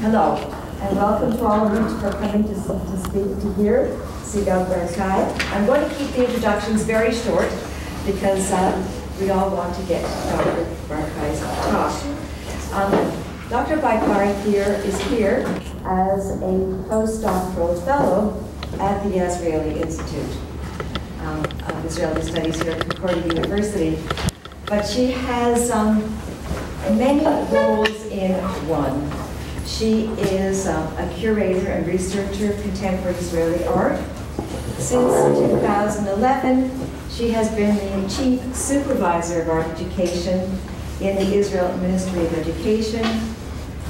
Hello, and welcome to all of you for coming to, to speak to hear Sigal Barkai. I'm going to keep the introductions very short because uh, we all want to get Dr. Barkai's talk. Um, Dr. Barkai here is here as a postdoctoral fellow at the Azrieli Institute um, of Israeli Studies here at Concordia University. But she has um, many roles in one. She is um, a curator and researcher of contemporary Israeli art. Since 2011, she has been the chief supervisor of art education in the Israel Ministry of Education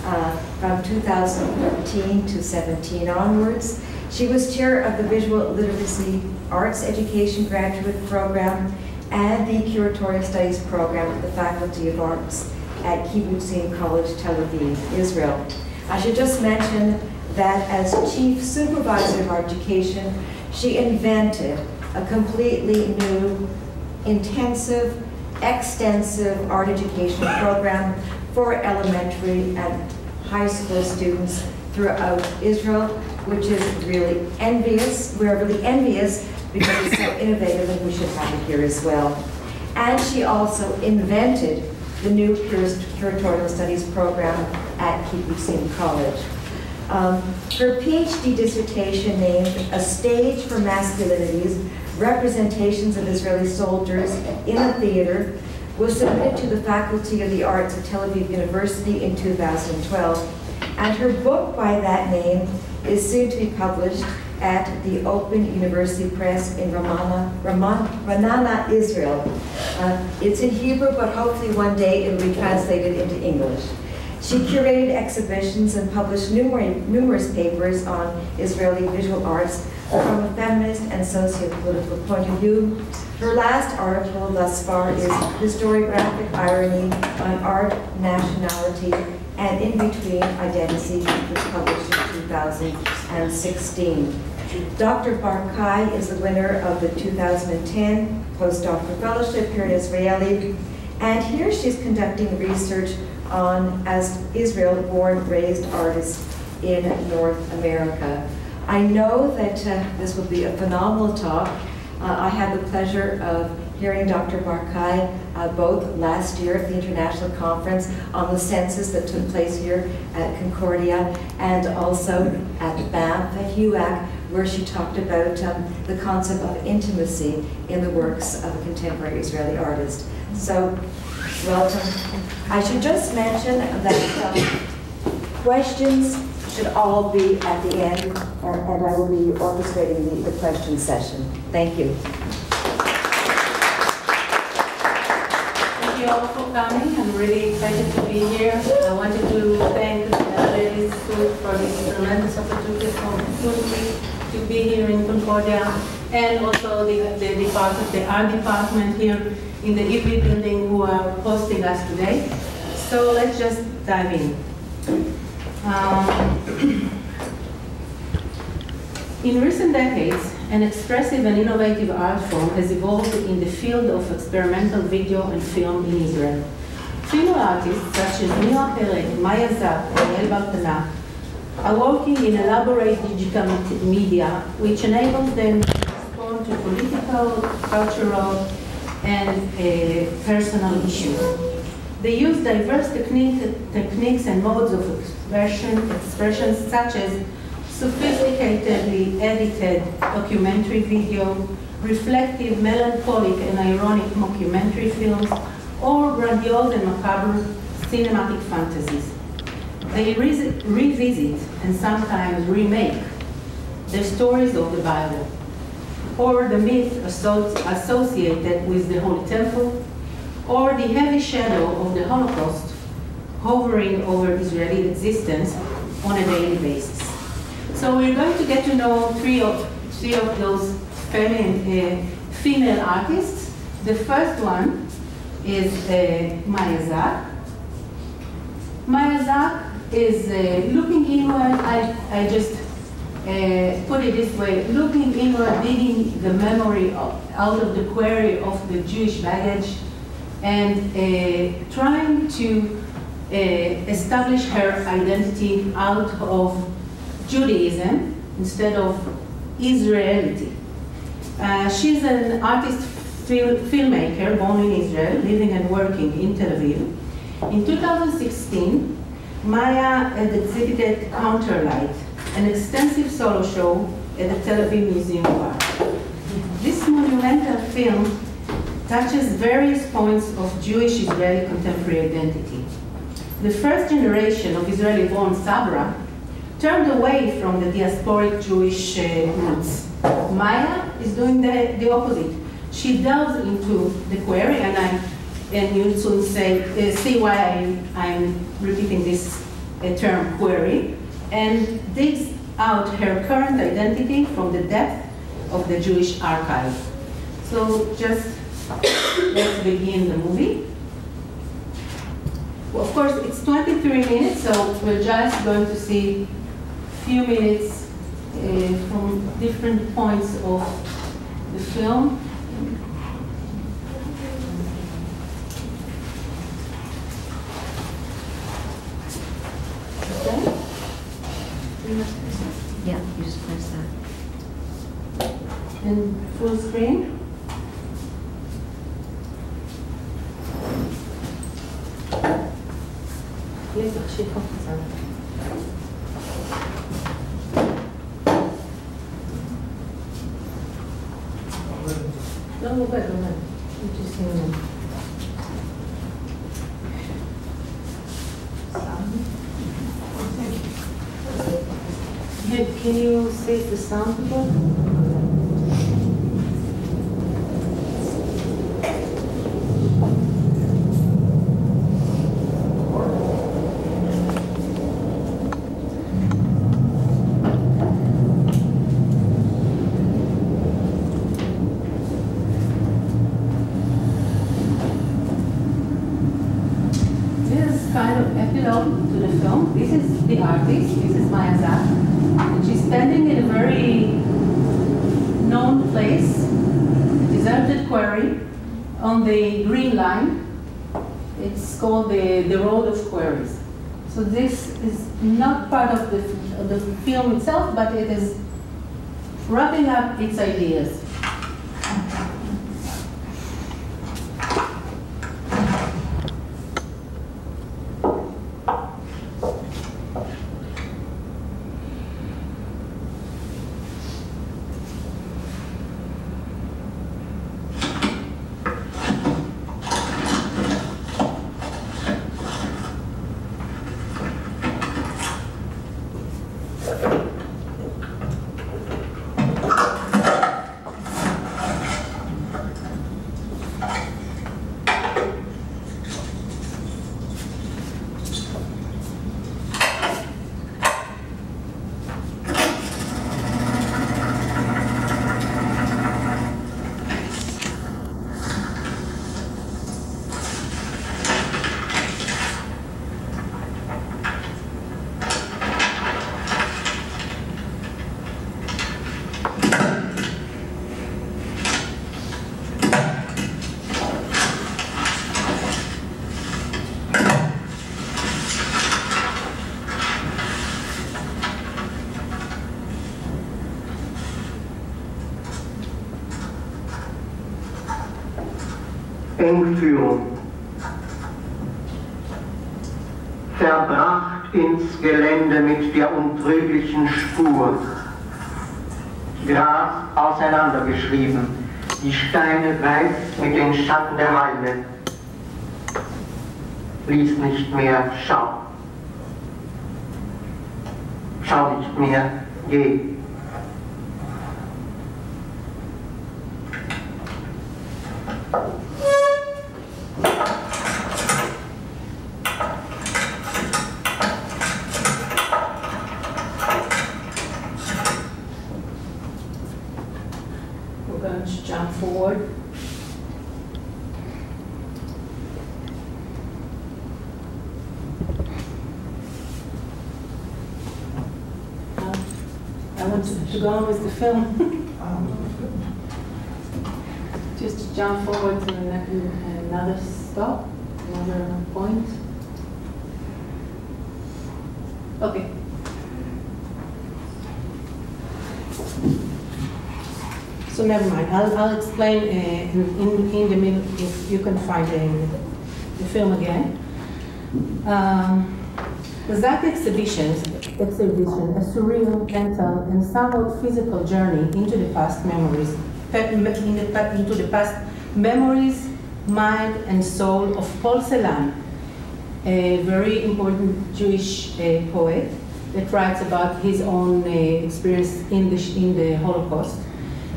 uh, from 2013 to 17 onwards. She was chair of the Visual Literacy Arts Education Graduate Program and the Curatorial Studies Program at the Faculty of Arts at Kibbutzim College Tel Aviv, Israel. I should just mention that as chief supervisor of education, she invented a completely new, intensive, extensive art education program for elementary and high school students throughout Israel, which is really envious. We're really envious because it's so innovative and we should have it here as well. And she also invented the new curatorial studies program at Kibbutzim College. Um, her PhD dissertation named A Stage for Masculinities, Representations of Israeli Soldiers in a Theater was submitted to the Faculty of the Arts of Tel Aviv University in 2012. And her book by that name is soon to be published at the Open University Press in Ramana, Raman, Ranana, Israel. Uh, it's in Hebrew, but hopefully one day it'll be translated into English. She curated exhibitions and published numerous, papers on Azrieli visual arts from a feminist and socio-political point of view. Her last article thus far is Historiographic Irony on Art, Nationality, and In Between Identity, which was published in 2016. Dr. Barkai is the winner of the 2010 postdoctoral fellowship here at Israeli, and here she's conducting research on as Israel-born raised artists in North America. I know that uh, this will be a phenomenal talk. Uh, I had the pleasure of hearing Dr. Barkai uh, both last year at the International Conference on the census that took place here at Concordia and also at Banff at HUAC where she talked about um, the concept of intimacy in the works of a contemporary Israeli artist. So welcome. I should just mention that um, questions should all be at the end, and, and I will be orchestrating the, the question session. Thank you. Thank you all for coming. I'm really excited to be here. I wanted to thank the ladies for this tremendous opportunity to be here in Concordia and also the, the department, the art department here in the EB building who are hosting us today. So let's just dive in. Um, in recent decades, an expressive and innovative art form has evolved in the field of experimental video and film in Israel. Female artists such as Nira Pereg, Maya Zack, and Yael Bartana are working in elaborate digital media which enables them to to political, cultural, and uh, personal issues. They use diverse technique, techniques and modes of expression, expressions such as sophisticatedly edited documentary video, reflective, melancholic, and ironic mockumentary films, or grandiose and macabre cinematic fantasies. They re revisit and sometimes remake the stories of the Bible, or the myth associated with the Holy Temple, or the heavy shadow of the Holocaust hovering over Israeli existence on a daily basis. So we're going to get to know three of, three of those feminine, uh, female artists. The first one is uh, Maya Zack. Maya Zack is uh, looking inward. I, I just uh, put it this way, looking inward, digging the memory of, out of the query of the Jewish baggage and uh, trying to establish her identity out of Judaism instead of Israelity. Uh, she's an artist fil filmmaker born in Israel, living and working in Tel Aviv. In 2016, Maya had exhibited Counterlight, an extensive solo show at the Tel Aviv Museum of Art. This monumental film touches various points of Jewish Israeli contemporary identity. The first generation of Israeli-born Sabra turned away from the diasporic Jewish uh, roots. Maya is doing the, the opposite. She delves into the query, and I and you'll soon say, uh, see why I, I'm repeating this uh, term query, and digs out her current identity from the depth of the Jewish archive. So just let's begin the movie. Well, of course, it's 23 minutes, so we're just going to see a few minutes uh, from different points of the film. Okay? Press that? Yeah, you just press that. And full screen? Yes, it should No, we'll go to the Interesting. You say the sound? This is kind of epilogue to the film. This is the artist, this is Maya Zack. And she's standing in a very known place, a deserted quarry, on the Green Line. It's called the, the Road of Quarries. So this is not part of the, of the film itself, but it is wrapping up its ideas. Gelände mit der untrüglichen Spur. Gras auseinandergeschrieben, die Steine weiß mit den Schatten der Halme. Lies nicht mehr, schau. Schau nicht mehr, geh. I'll, explain uh, in, in the middle, if you can find the, the film again. Um, the Zack exhibitions, exhibition, a surreal, mental, and somewhat physical journey into the past memories, into the past memories, mind, and soul of Paul Celan, a very important Jewish uh, poet that writes about his own uh, experience in the, in the Holocaust.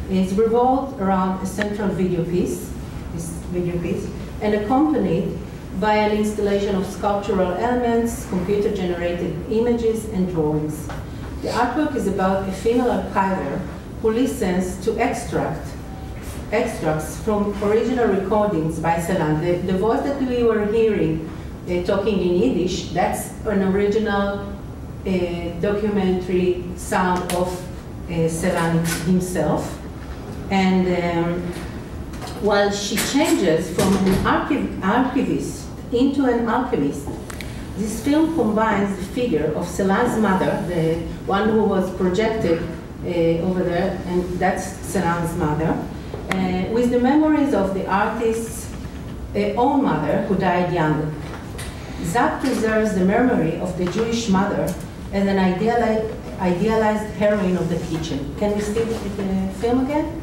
It's revolved around a central video piece, this video piece, and accompanied by an installation of sculptural elements, computer-generated images, and drawings. The artwork is about a female archiver who listens to extract extracts from original recordings by Celan. The, the voice that we were hearing uh, talking in Yiddish, that's an original uh, documentary sound of uh, Celan himself. And um, while she changes from an archiv- archivist into an alchemist, this film combines the figure of Celan's mother, the one who was projected uh, over there, and that's Celan's mother, uh, with the memories of the artist's uh, own mother, who died young. Zack preserves the memory of the Jewish mother as an idealized, idealized heroine of the kitchen. Can we see the film again?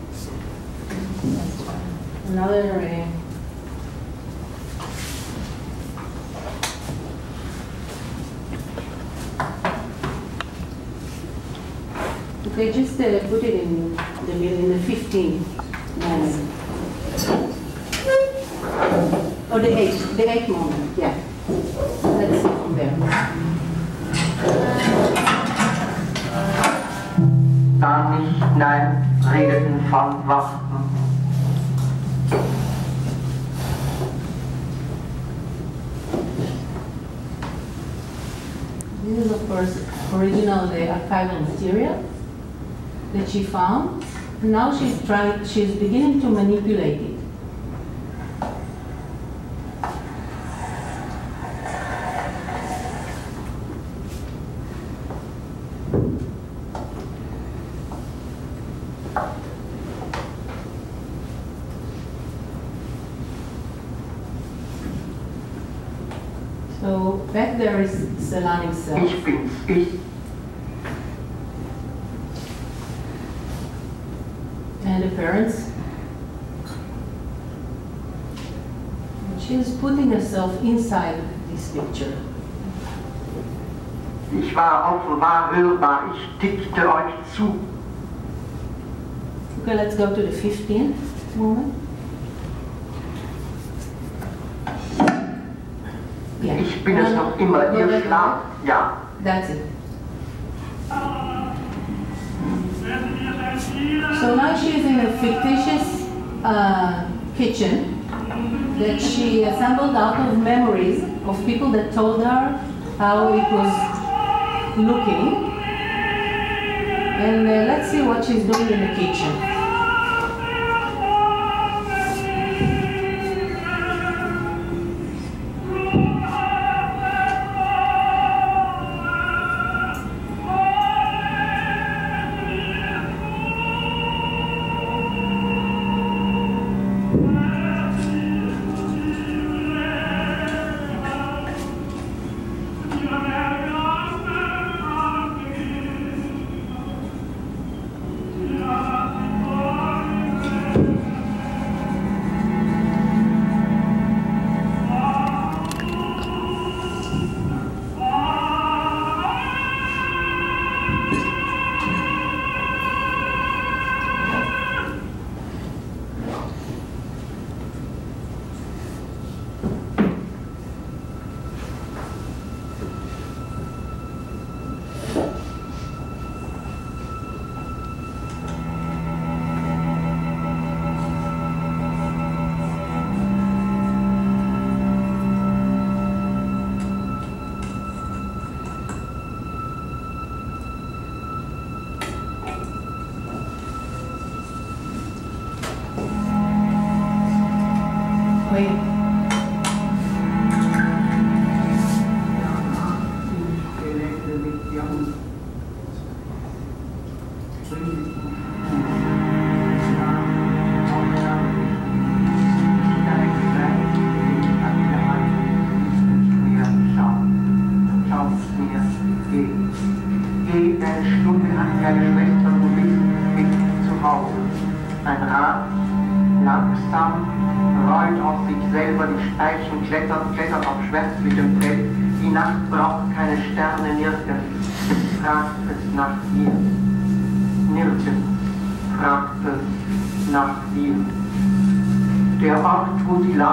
Another. Uh, Okay, just uh, put it in the middle, in the 15 moment. Or the 8, the 8 moment, yeah. Let's see from there. Da nicht, nein, redeten von Wachten. This is, of course, original the archival material that she found. Now she's trying, she's beginning to manipulate it. So back there is Ich bin's, ich. and parents. And she's putting herself inside this picture. Ich war offenbar hörbar, ich tickte euch zu. Okay, let's go to the 15th moment. Yeah. Ich bin es noch immer, no, ihr schlaft, ja. That's it. So now she is in a fictitious uh, kitchen that she assembled out of memories of people that told her how it was looking. And uh, let's see what she's doing in the kitchen.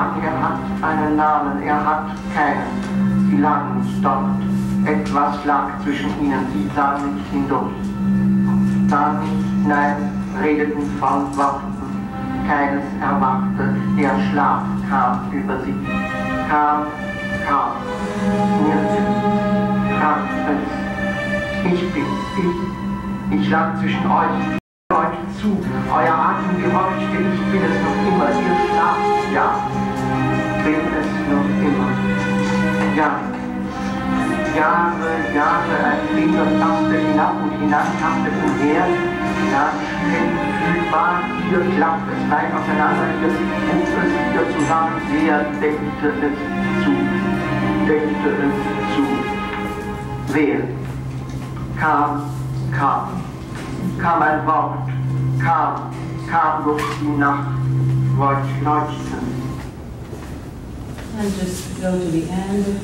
Lagen, er hat einen Namen, er hat keinen. Sie lagen dort. Etwas lag zwischen ihnen, sie sahen nicht hindurch. Sahen nicht, nein, redeten von Worten. Keines erwachte, der Schlaf kam über sie. Kam, kam, nirgends. Fragt es. Ich bin, ich, ich lag zwischen euch euch zu, euer Atem gehorchte, ich bin es noch immer, ihr schlaft, ja, bin es noch immer, ja. Jahre, Jahre, ein Finger tastet hinab und hinan, tastet umher, dann schnell fühlbar, hier klappt es weit auseinander, hier ruft es wieder zusammen, wer deckte es zu, deckte es zu, wer kam, kam kam ein Wort, kam, kam durch die Nacht, wollte leuchten. And just go to the end.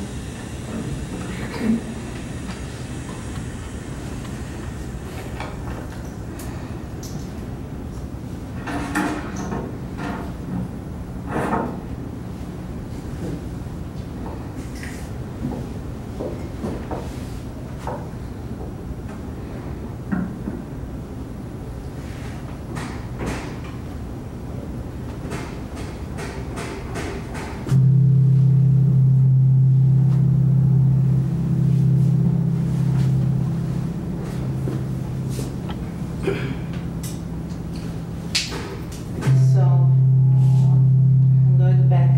So, I'm going back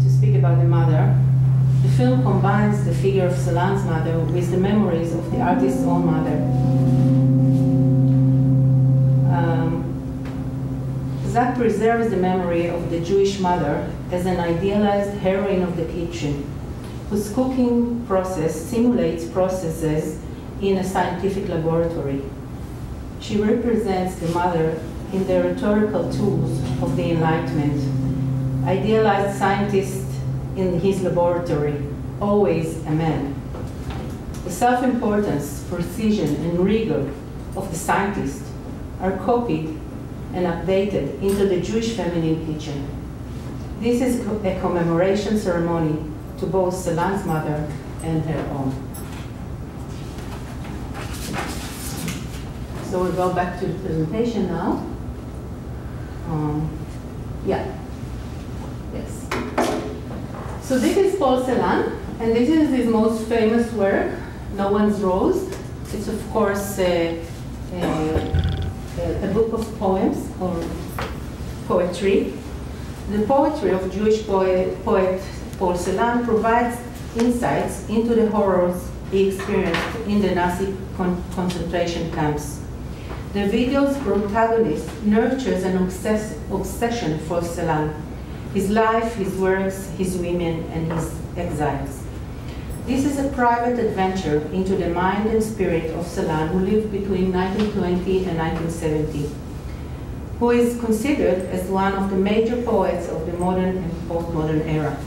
to speak about the mother. The film combines the figure of Celan's mother with the memories of the artist's own mother. Um, Zack preserves the memory of the Jewish mother as an idealized heroine of the kitchen, whose cooking process simulates processes in a scientific laboratory. She represents the mother in the rhetorical tools of the Enlightenment. Idealized scientist in his laboratory, always a man. Self-importance, precision, and rigor of the scientist are copied and updated into the Jewish feminine kitchen. This is a commemoration ceremony to both Celan's mother and her own. So we'll go back to the presentation now. Um, yeah. Yes. So this is Paul Celan, and this is his most famous work, No One's Rose. It's of course a, a, a book of poems or poetry. The poetry of Jewish poet, poet Paul Celan provides insights into the horrors he experienced in the Nazi con- concentration camps. The video's protagonist nurtures an obsess- obsession for Celan, his life, his works, his women, and his exiles. This is a private adventure into the mind and spirit of Celan, who lived between 1920 and 1970, who is considered as one of the major poets of the modern and postmodern era.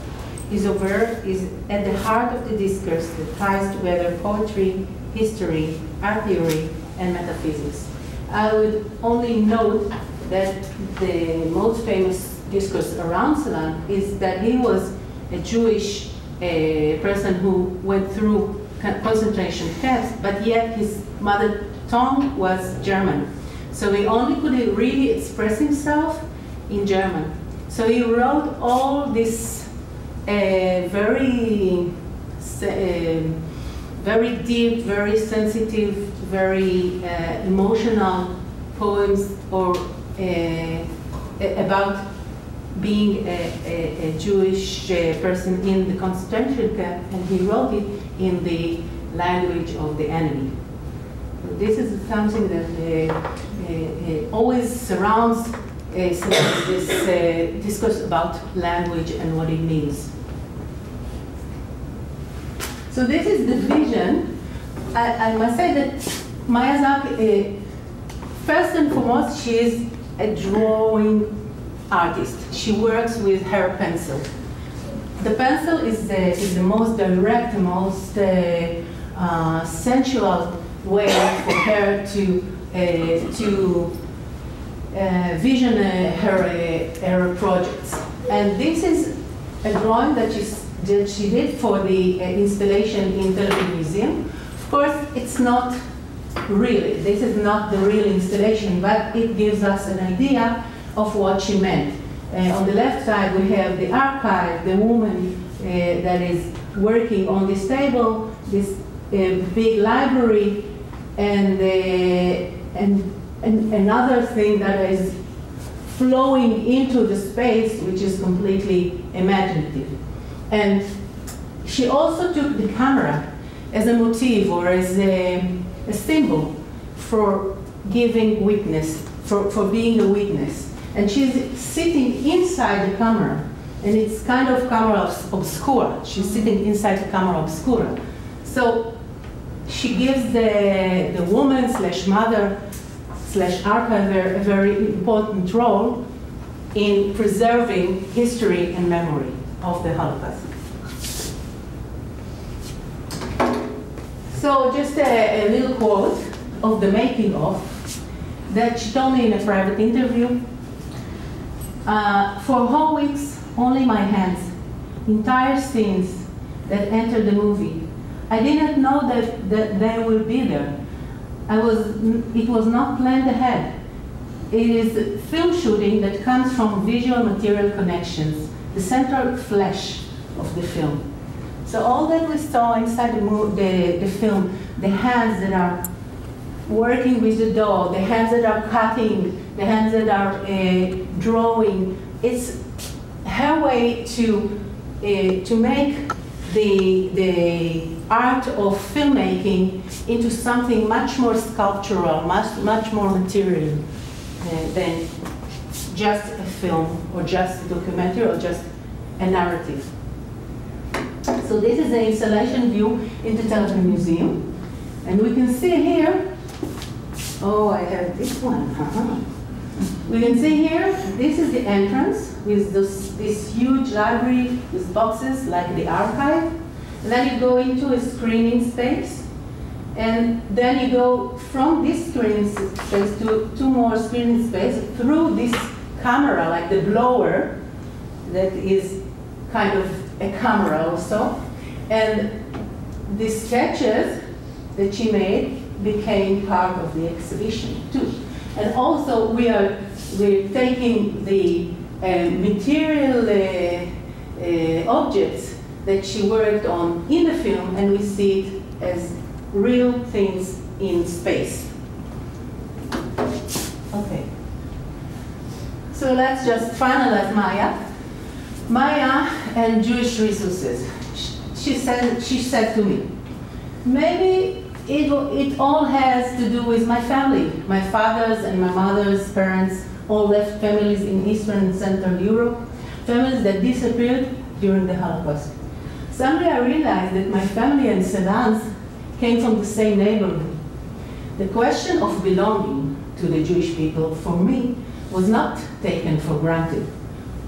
His work is at the heart of the discourse that ties together poetry, history, art theory, and metaphysics. I would only note that the most famous discourse around Celan is that he was a Jewish uh, person who went through concentration camps, but yet his mother tongue was German. So he only could really express himself in German. So he wrote all this uh, very, uh, very deep, very sensitive, very uh, emotional poems or uh, about being a, a, a Jewish uh, person in the concentration camp, and he wrote it in the language of the enemy. This is something that uh, uh, uh, always surrounds uh, this uh, discourse about language and what it means. So this is the vision. I, I must say that Maya Zack, uh, first and foremost, she is a drawing artist. She works with her pencil. The pencil is the, is the most direct, most uh, uh, sensual way for her to, uh, to uh, vision her, her projects. And this is a drawing that she, that she did for the installation in Tel Aviv Museum. Of course, it's not really, this is not the real installation, but it gives us an idea of what she meant. Uh, on the left side, we have the archive, the woman uh, that is working on this table, this uh, big library, and, and, and another thing that is flowing into the space, which is completely imaginative. And she also took the camera as a motif or as a, a symbol for giving witness, for, for being a witness. And she's sitting inside the camera, and it's kind of camera obscura. She's sitting inside the camera obscura. So she gives the, the woman slash mother slash archiver a very important role in preserving history and memory of the Holocaust. So just a, a little quote of the making of that she told me in a private interview. Uh, for whole weeks, only my hands, entire scenes that enter the movie. I didn't know that, that they will be there. I was, it was not planned ahead. It is film shooting that comes from visual material connections, the central flesh of the film. So all that we saw inside the, the, the film, the hands that are working with the doll, the hands that are cutting, the hands that are uh, drawing, it's her way to, uh, to make the, the art of filmmaking into something much more sculptural, much, much more material uh, than just a film or just a documentary or just a narrative. So this is the installation view in the Tel Aviv Museum. And we can see here, oh, I have this one. Uh -huh. We can see here, this is the entrance with this, this huge library with boxes like the archive. And then you go into a screening space. And then you go from this screening space to two more screening space through this camera, like the blower, that is kind of a camera also. And the sketches that she made became part of the exhibition too. And also we are we're taking the uh, material uh, objects that she worked on in the film and we see it as real things in space. Okay. So let's just finalize Maya. Maya and Jewish resources. She said, she said to me, maybe it, it all has to do with my family. My father's and my mother's parents all left families in Eastern and Central Europe, families that disappeared during the Holocaust. Someday I realized that my family and Celan's came from the same neighborhood. The question of belonging to the Jewish people, for me, was not taken for granted.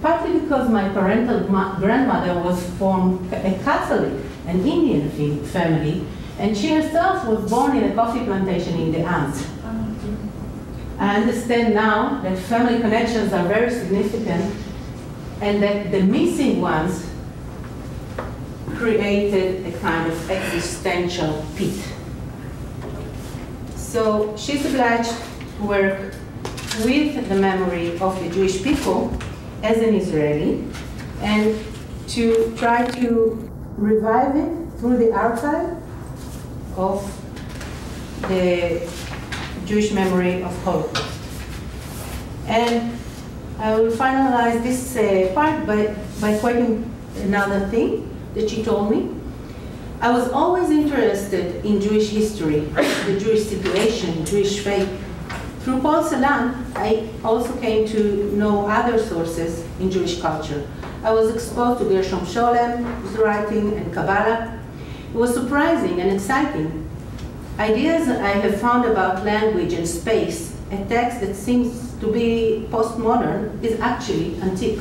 Partly because my parental grandmother was from a Catholic, an Indian family, and she herself was born in a coffee plantation in the Andes. I understand now that family connections are very significant and that the missing ones created a kind of existential pit. So she's obliged to work with the memory of the Jewish people as an Israeli and to try to revive it through the archive of the Jewish memory of Holocaust. And I will finalize this uh, part by, by quoting another thing that she told me. I was always interested in Jewish history, the Jewish situation, Jewish faith. Through Paul Celan, I also came to know other sources in Jewish culture. I was exposed to Gershom Scholem, writing, and Kabbalah. It was surprising and exciting. Ideas I have found about language and space, a text that seems to be postmodern, is actually antique.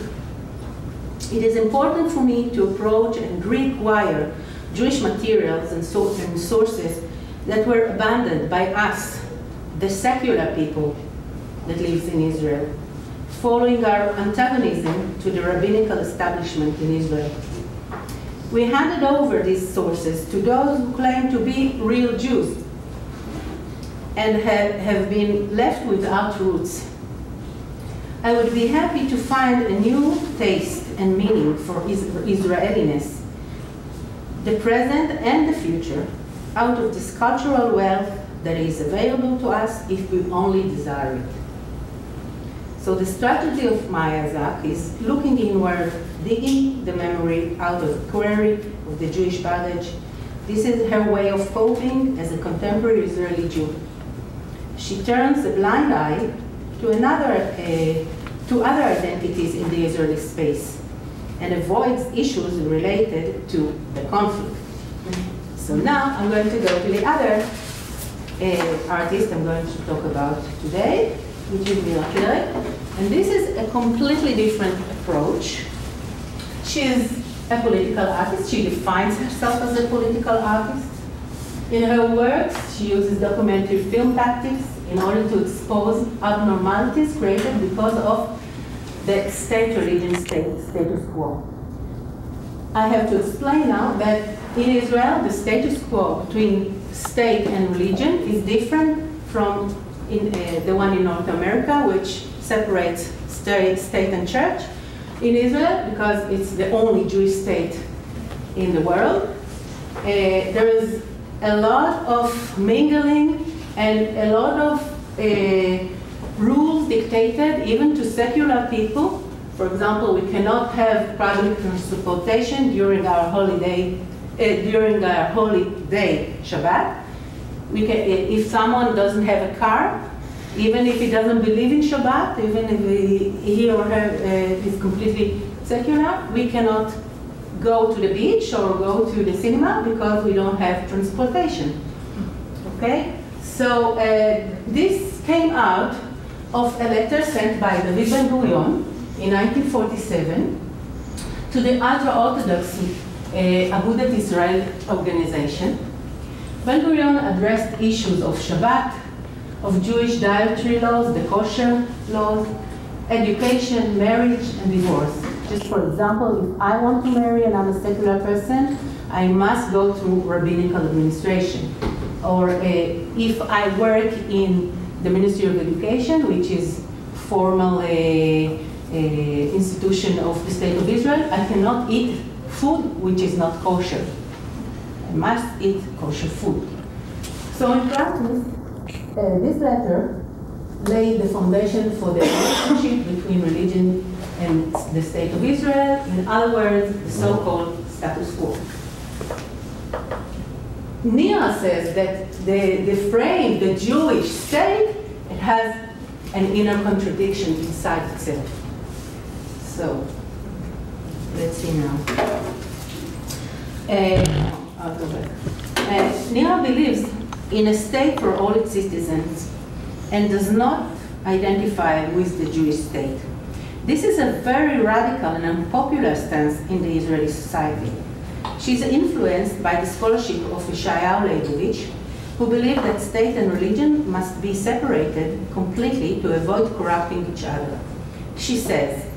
It is important for me to approach and reacquire Jewish materials and, and sources that were abandoned by us, the secular people that lives in Israel, following our antagonism to the rabbinical establishment in Israel. We handed over these sources to those who claim to be real Jews and have, have been left without roots. I would be happy to find a new taste and meaning for Israeliness, the present and the future, out of this cultural wealth that is available to us if we only desire it. So the strategy of Maya Zack is looking inward, digging the memory out of the query of the Jewish baggage. This is her way of coping as a contemporary Israeli Jew. She turns a blind eye to another, uh, to other identities in the Israeli space and avoids issues related to the conflict. So now I'm going to go to the other uh, artist I'm going to talk about today, which is Nira Pereg. And this is a completely different approach. She is a political artist. She defines herself as a political artist. In her works, she uses documentary film tactics in order to expose abnormalities created because of the state religion state, status quo. I have to explain now that in Israel, the status quo between state and religion is different from in, uh, the one in North America, which separates state, state and church. In Israel, because it's the only Jewish state in the world, uh, there is a lot of mingling and a lot of uh, rules dictated even to secular people. For example, we cannot have public transportation during our holiday, uh, during our holy day, Shabbat. We can, if someone doesn't have a car, even if he doesn't believe in Shabbat, even if he, he or her uh, is completely secular, we cannot go to the beach or go to the cinema because we don't have transportation. Okay? So uh, this came out of a letter sent by David Ben Gurion in 1947 to the ultra-Orthodox uh, Agudat Israel organization. Ben Gurion addressed issues of Shabbat, of Jewish dietary laws, the kosher laws, education, marriage, and divorce. Just for example, if I want to marry and I'm a secular person, I must go through rabbinical administration. Or uh, if I work in the Ministry of Education, which is formal uh, uh, institution of the State of Israel, I cannot eat food which is not kosher. I must eat kosher food. So in practice, uh, this letter laid the foundation for the relationship between religion and the state of Israel, in other words, the so-called status quo. Nira says that the, the frame, the Jewish state, it has an inner contradiction inside itself. So, let's see now. Uh, I'll go back. Uh, Nira believes in a state for all its citizens and does not identify with the Jewish state. This is a very radical and unpopular stance in the Israeli society. She's influenced by the scholarship of Yeshayahu Leibowitz, who believed that state and religion must be separated completely to avoid corrupting each other. She says,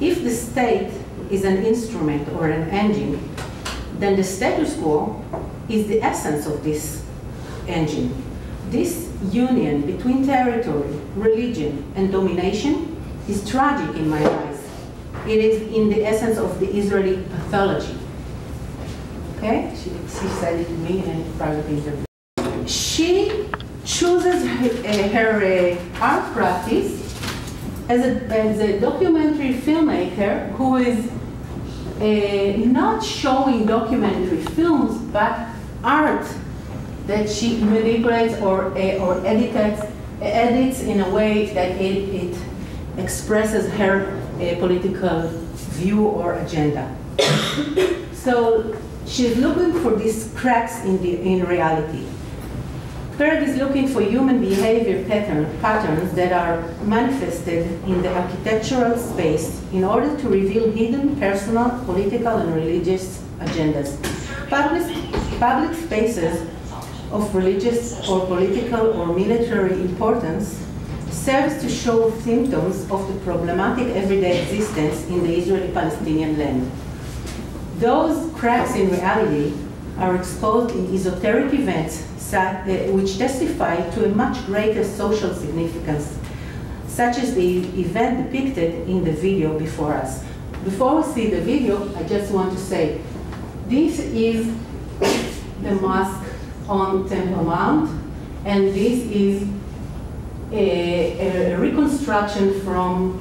if the state is an instrument or an engine, then the status quo is the essence of this engine. This union between territory, religion, and domination is tragic in my eyes. It is in the essence of the Israeli pathology. Okay? She, she said it to me in a private interview. She chooses her, her uh, art practice as a, as a documentary filmmaker who is uh, not showing documentary films, but art that she manipulates or, uh, or edits, edits in a way that it, it expresses her uh, political view or agenda. so she's looking for these cracks in, the, in reality. Pereg is looking for human behavior pattern, patterns that are manifested in the architectural space in order to reveal hidden personal, political, and religious agendas. Public, public spaces of religious or political or military importance serves to show symptoms of the problematic everyday existence in the Israeli-Palestinian land. Those cracks in reality are exposed in esoteric events uh, which testify to a much greater social significance, such as the event depicted in the video before us. Before we see the video, I just want to say, this is the mosque on Temple Mount, and this is a, a reconstruction from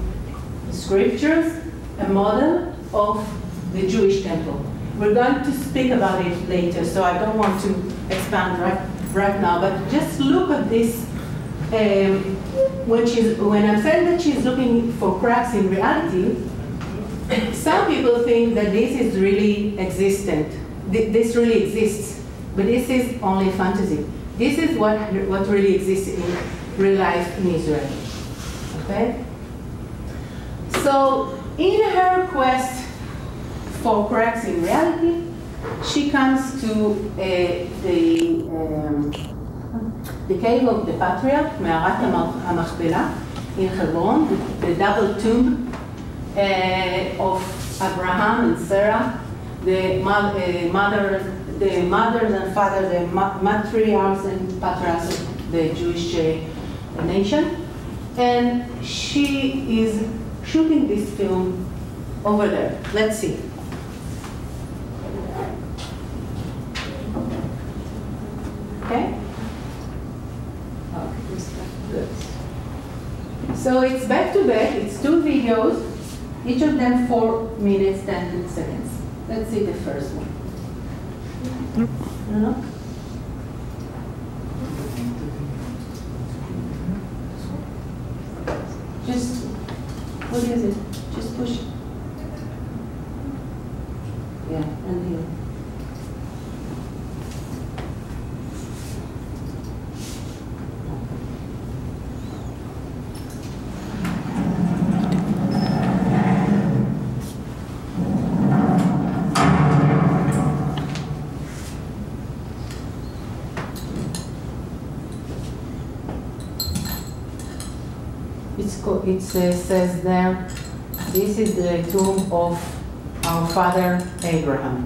scriptures, a model of the Jewish temple. We're going to speak about it later, so I don't want to expand right, right now, but just look at this. Um, when, she's, when I'm saying that she's looking for cracks in reality, some people think that this is really existent. This really exists, but this is only fantasy. This is what, what really exists in real life in Israel. Okay? So, in her quest for cracks in reality, she comes to uh, the, um, the cave of the patriarch, Me'arat HaMachpelah, in Hebron, the, double tomb uh, of Abraham and Sarah, the uh, mother, the mothers and fathers, the matriarchs and patriarchs of the Jewish uh, nation. And she is shooting this film over there. Let's see. Okay? So it's back to back, it's two videos, each of them four minutes, 10 seconds. Let's see the first one. No? Just, what is it? Just push. Yeah, and here. It says there, this is the tomb of our father Abraham.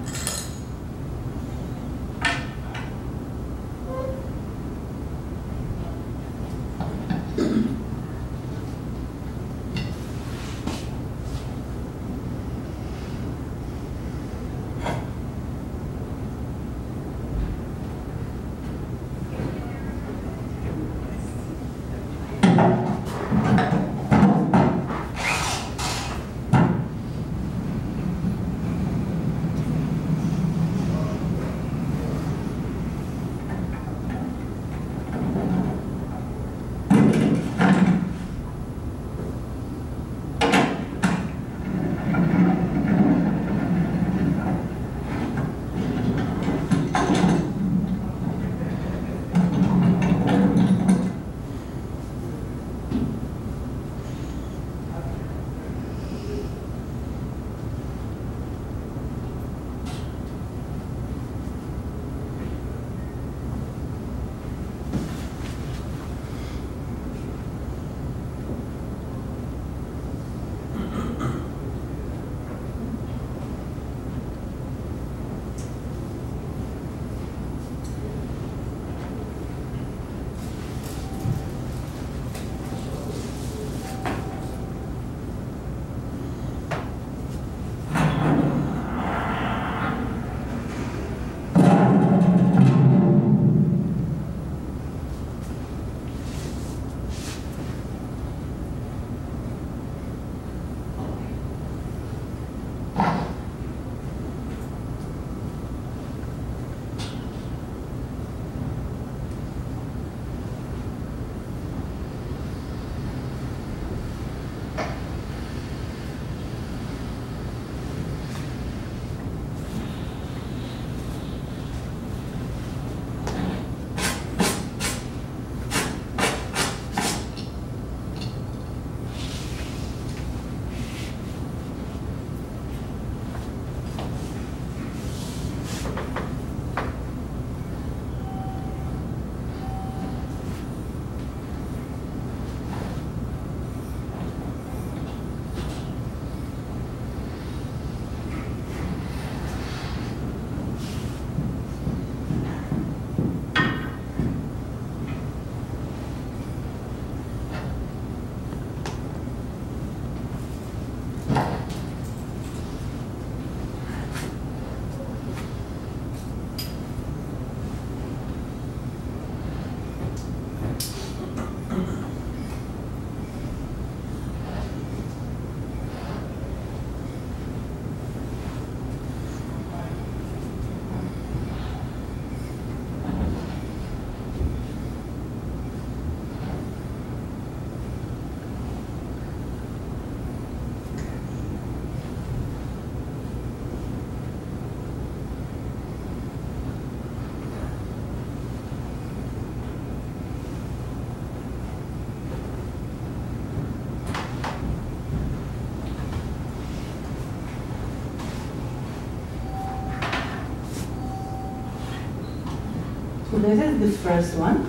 This is the first one.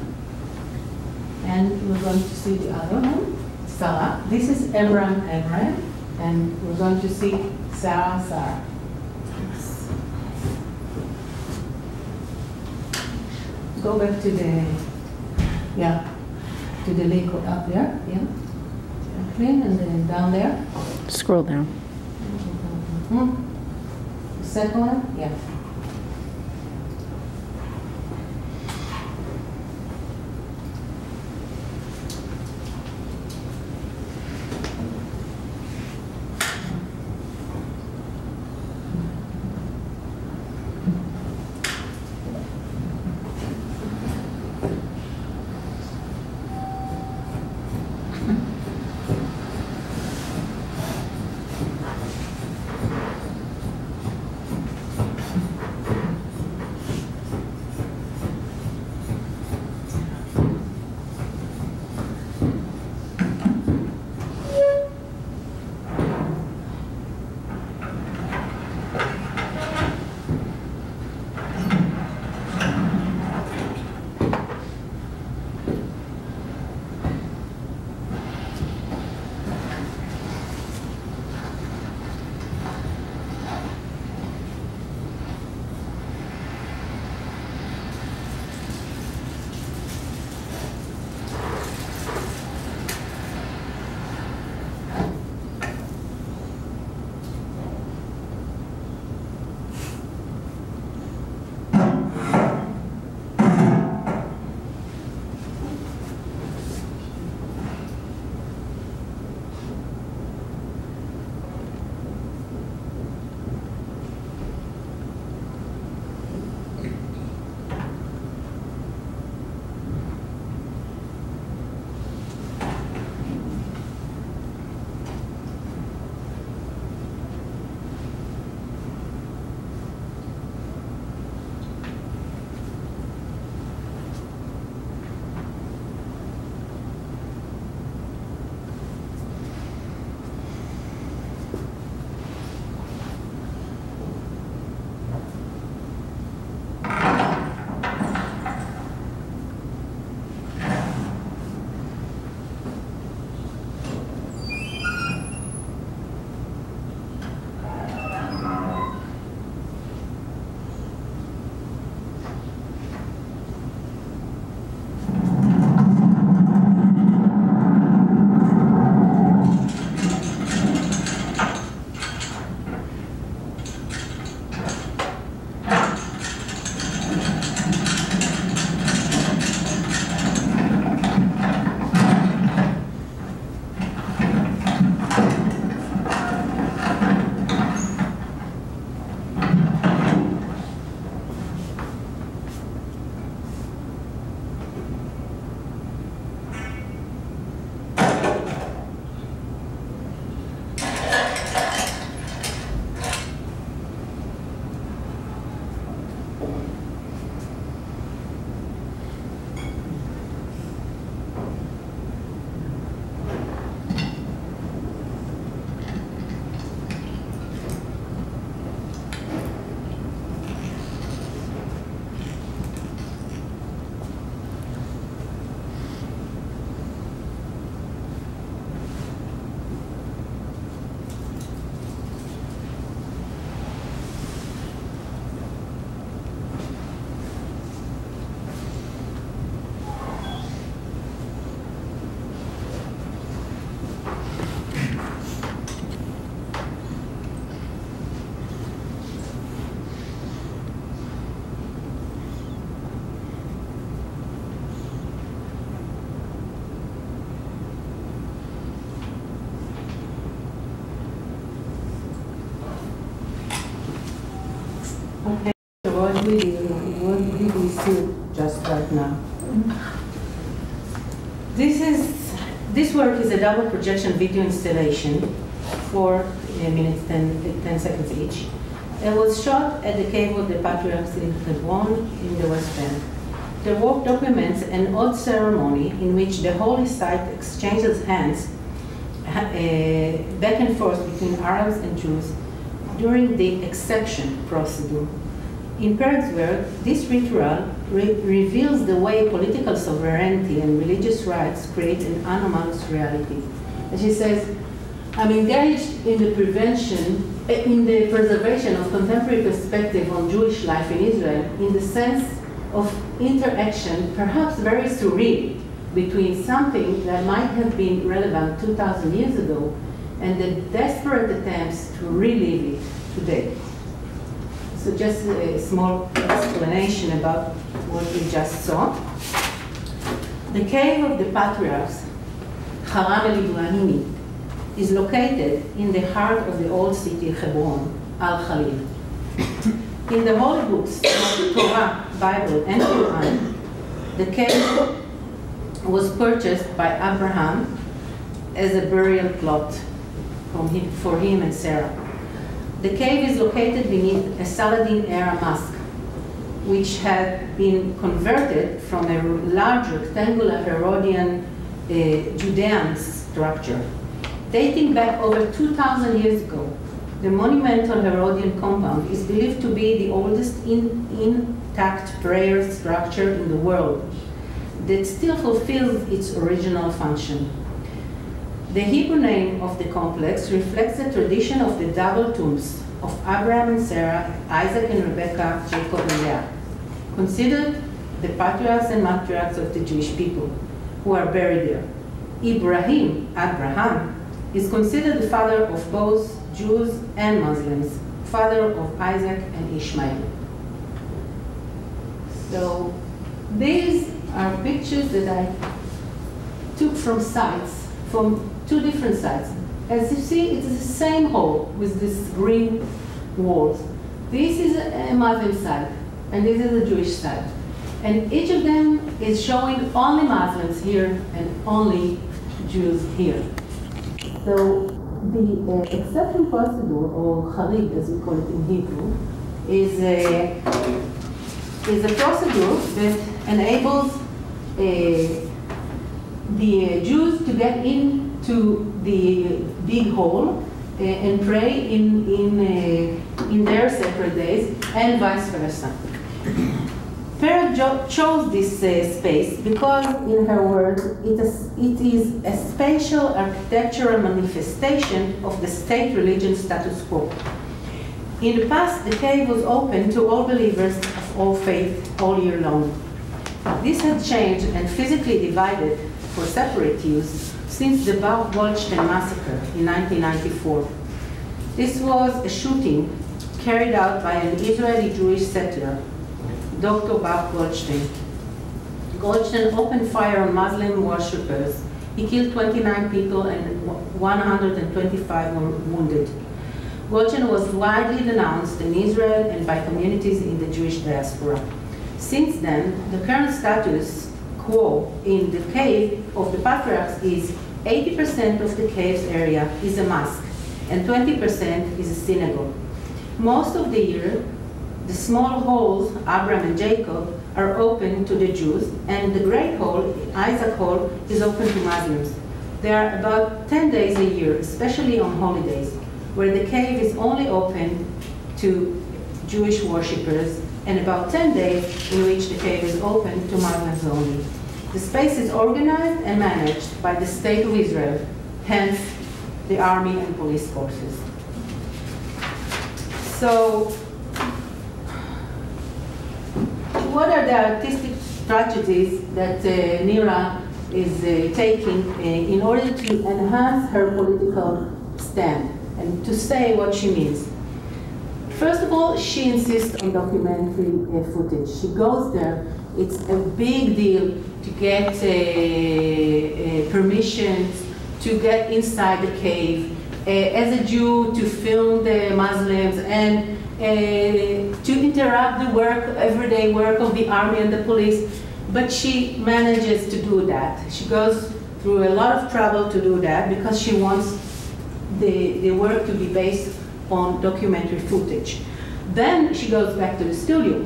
And we're going to see the other one, Sarah. This is Abraham Abraham, and we're going to see Sarah Sarah. Go back to the, yeah, to the link up there, yeah. Clean, and then down there. Scroll down. Mhm. The second one, yeah. Just right now? This is, this work is a double projection video installation, four uh, minutes, 10, 10 seconds each. It was shot at the Cave of the Patriarchs in Hebron in the West Bank. The work documents an odd ceremony in which the holy site exchanges hands uh, back and forth between Arabs and Jews during the exception procedure. In work, this ritual re reveals the way political sovereignty and religious rights create an anomalous reality. And she says, I'm engaged in the prevention, eh, in the preservation of contemporary perspective on Jewish life in Israel in the sense of interaction, perhaps very surreal, between something that might have been relevant 2,000 years ago and the desperate attempts to relive it today. So just a small explanation about what we just saw. The cave of the patriarchs, Haram el-Ibrahimi, is located in the heart of the old city Hebron, Al-Khalil. In the holy books of Torah, Bible, and Quran, the cave was purchased by Abraham as a burial plot for him and Sarah. The cave is located beneath a Saladin-era mosque, which had been converted from a large rectangular Herodian uh, Judean structure. Dating back over 2,000 years ago, the monumental Herodian compound is believed to be the oldest in, intact prayer structure in the world that still fulfills its original function. The Hebrew name of the complex reflects the tradition of the double tombs of Abraham and Sarah, Isaac and Rebekah, Jacob and Leah, considered the patriarchs and matriarchs of the Jewish people who are buried there. Ibrahim, Abraham, is considered the father of both Jews and Muslims, father of Isaac and Ishmael. So these are pictures that I took from sites from two different sides. As you see, it is the same hole with this green walls. This is a Muslim side, and this is a Jewish side. And each of them is showing only Muslims here and only Jews here. So the uh, exception procedure, or charig as we call it in Hebrew, is a, is a procedure that enables uh, the Jews to get in to the big hall uh, and pray in, in, uh, in their separate days and vice versa. Pereg chose this uh, space because, in her words, it is, it is a spatial architectural manifestation of the state religion status quo. In the past, the cave was open to all believers of all faiths all year long. This had changed and physically divided for separate use since the Baruch Goldstein massacre in 1994. This was a shooting carried out by an Israeli Jewish settler, Dr. Baruch Goldstein. Goldstein opened fire on Muslim worshippers. He killed 29 people and 125 were wounded. Goldstein was widely denounced in Israel and by communities in the Jewish diaspora. Since then, the current status quo in the cave of the patriarchs is 80% of the cave's area is a mosque and 20% is a synagogue. Most of the year, the small halls, Abraham and Jacob, are open to the Jews, and the Great Hall, Isaac Hall, is open to Muslims. There are about 10 days a year, especially on holidays, where the cave is only open to Jewish worshippers, and about 10 days in which the cave is open to Muslims only. The space is organized and managed by the State of Israel, hence the army and police forces. So, what are the artistic strategies that uh, Nira is uh, taking uh, in order to enhance her political stand and to say what she means? First of all, she insists on documentary uh, footage. She goes there. It's a big deal to get uh, uh, permissions to get inside the cave. Uh, as a Jew, to film the Muslims and to interrupt the work, everyday work of the army and the police. But she manages to do that. She goes through a lot of trouble to do that because she wants the, the work to be based on documentary footage. Then she goes back to the studio.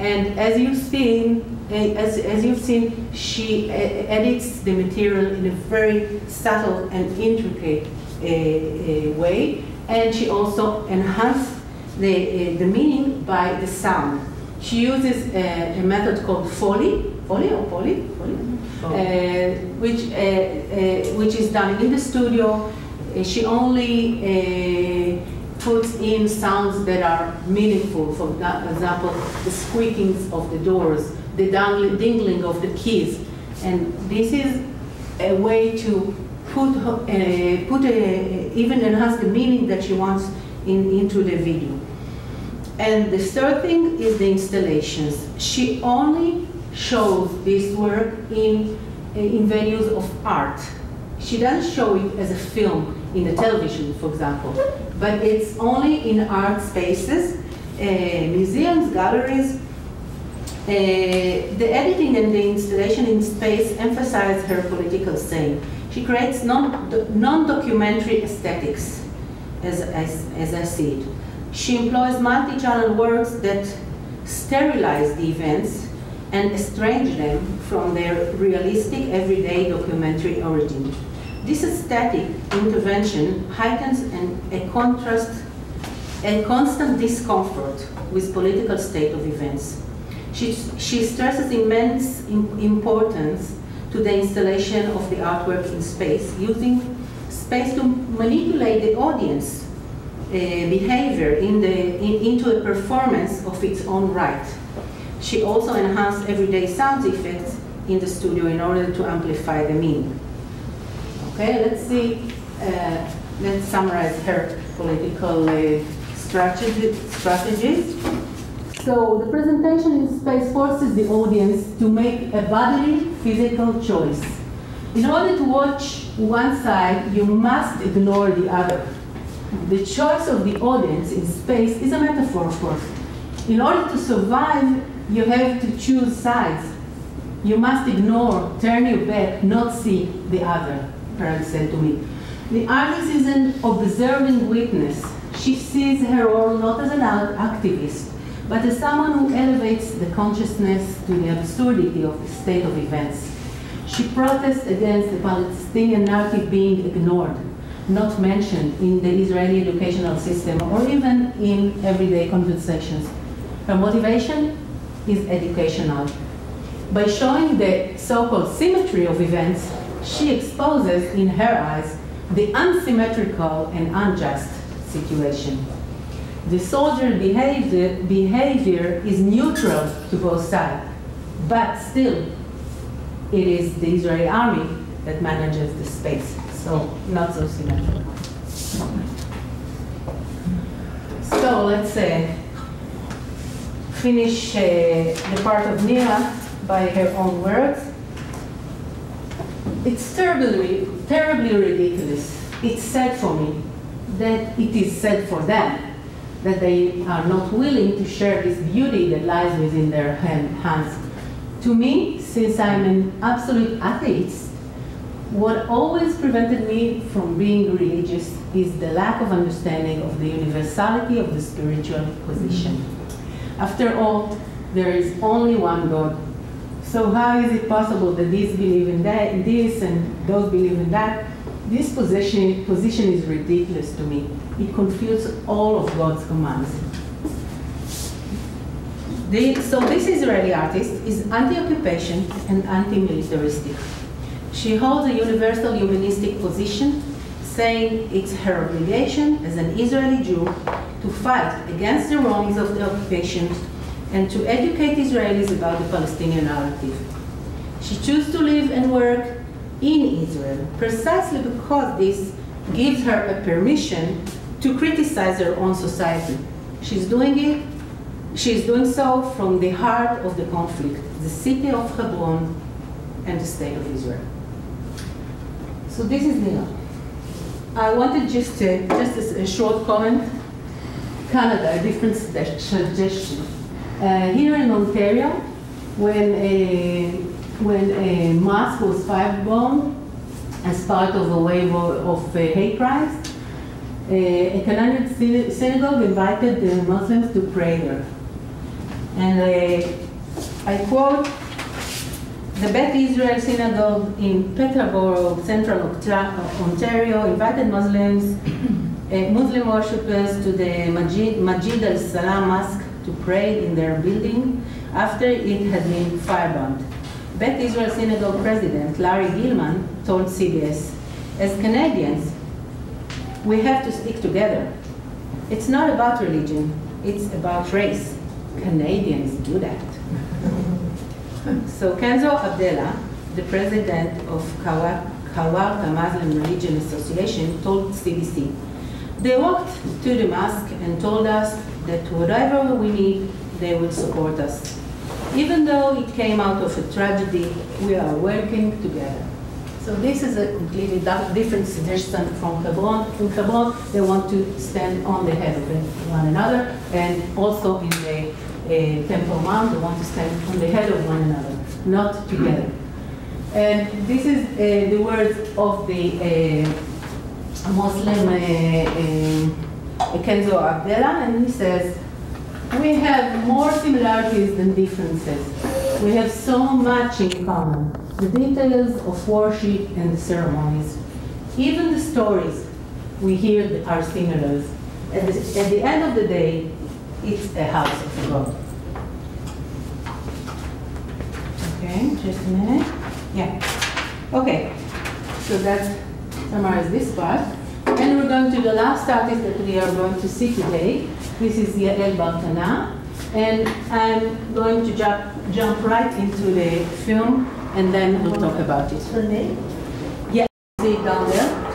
And as you've seen, as, as you've seen, she edits the material in a very subtle and intricate uh, uh, way, and she also enhances the, uh, the meaning by the sound. She uses a, a method called Foley, Foley or Poly, Foley, uh, which, uh, uh, which is done in the studio. Uh, she only puts in sounds that are meaningful. For example, the squeakings of the doors, the dingling of the keys. And this is a way to put, uh, put a, even enhance the meaning that she wants in, into the video. And the third thing is the installations. She only shows this work in, in venues of art. She doesn't show it as a film in the television, for example, but it's only in art spaces, uh, museums, galleries. Uh, the editing and the installation in space emphasize her political saying. She creates non-documentary aesthetics, as, as, as I see it. She employs multi-channel works that sterilize the events and estrange them from their realistic everyday documentary origin. This aesthetic intervention heightens an, a contrast, a constant discomfort with political state of events. She, she stresses immense importance to the installation of the artwork in space, using space to manipulate the audience uh, behavior in the, in, into a performance of its own right. She also enhanced everyday sound effects in the studio in order to amplify the meaning. Okay, let's see, uh, let's summarize her political uh, strategy, strategies. So the presentation in space forces the audience to make a bodily, physical choice. In order to watch one side, you must ignore the other. The choice of the audience in space is a metaphor, of course. In order to survive, you have to choose sides. You must ignore, turn your back, not see the other, Pereg said to me. The artist is an observing witness. She sees her role not as an activist, but as someone who elevates the consciousness to the absurdity of the state of events. She protests against the Palestinian narrative being ignored, not mentioned in the Israeli educational system or even in everyday conversations. Her motivation is educational. By showing the so-called symmetry of events, she exposes, in her eyes, the unsymmetrical and unjust situation. The soldier behavior, behavior is neutral to both sides, but still, it is the Israeli army that manages the space, so not so symmetrical. So let's say finish uh, the part of Nira by her own words. It's terribly, terribly ridiculous. It's sad for me that it is sad for them that they are not willing to share this beauty that lies within their hands. To me, since I'm an absolute atheist, what always prevented me from being religious is the lack of understanding of the universality of the spiritual position. After all, there is only one God. So how is it possible that these believe in that, this and those believe in that? This position, position is ridiculous to me. It confutes all of God's commands. The, so this Israeli artist is anti-occupation and anti-militaristic. She holds a universal humanistic position, saying it's her obligation as an Israeli Jew to fight against the wrongs of the occupation and to educate Israelis about the Palestinian narrative. She chose to live and work in Israel precisely because this gives her a permission to criticize her own society. She's doing it, she's doing so from the heart of the conflict, the city of Hebron and the state of Israel. So this is the I wanted just, to, just a, a short comment Canada, a different suggestion. Uh, here in Ontario, when a, when a mosque was firebombed as part of a wave of, of uh, hate crimes, uh, a Canadian synagogue invited the Muslims to pray there. And uh, I quote, the Beth Israel Synagogue in Peterborough, Central Ontario, invited Muslims uh, Muslim worshippers to the Majid, Majid al-Salam Mosque to pray in their building after it had been firebombed. Beth Israel Synagogue president Larry Gilman told CBS, as Canadians, we have to stick together. It's not about religion, it's about race. Canadians do that. so Kenzu Abdella, the president of Kawartha Muslim Religion Association, told CBC, they walked to the mosque and told us that whatever we need, they will support us. Even though it came out of a tragedy, we are working together. So this is a completely different suggestion from Hebron. In Hebron, they want to stand on the head of one another, and also in the uh, Temple Mount, they want to stand on the head of one another, not together. And this is uh, the words of the uh, Muslim uh, uh, Kenzu Abdella, and he says, we have more similarities than differences. We have so much in common. The details of worship and the ceremonies. Even the stories we hear are similar. At the, at the end of the day, it's a house of God. Okay, just a minute. Yeah. Okay, so that summarizes this part. And we're going to the last artist that we are going to see today. This is Yael Bartana. And I'm going to jump, jump right into the film and then we'll talk about it. Her name? Yeah, see it down there.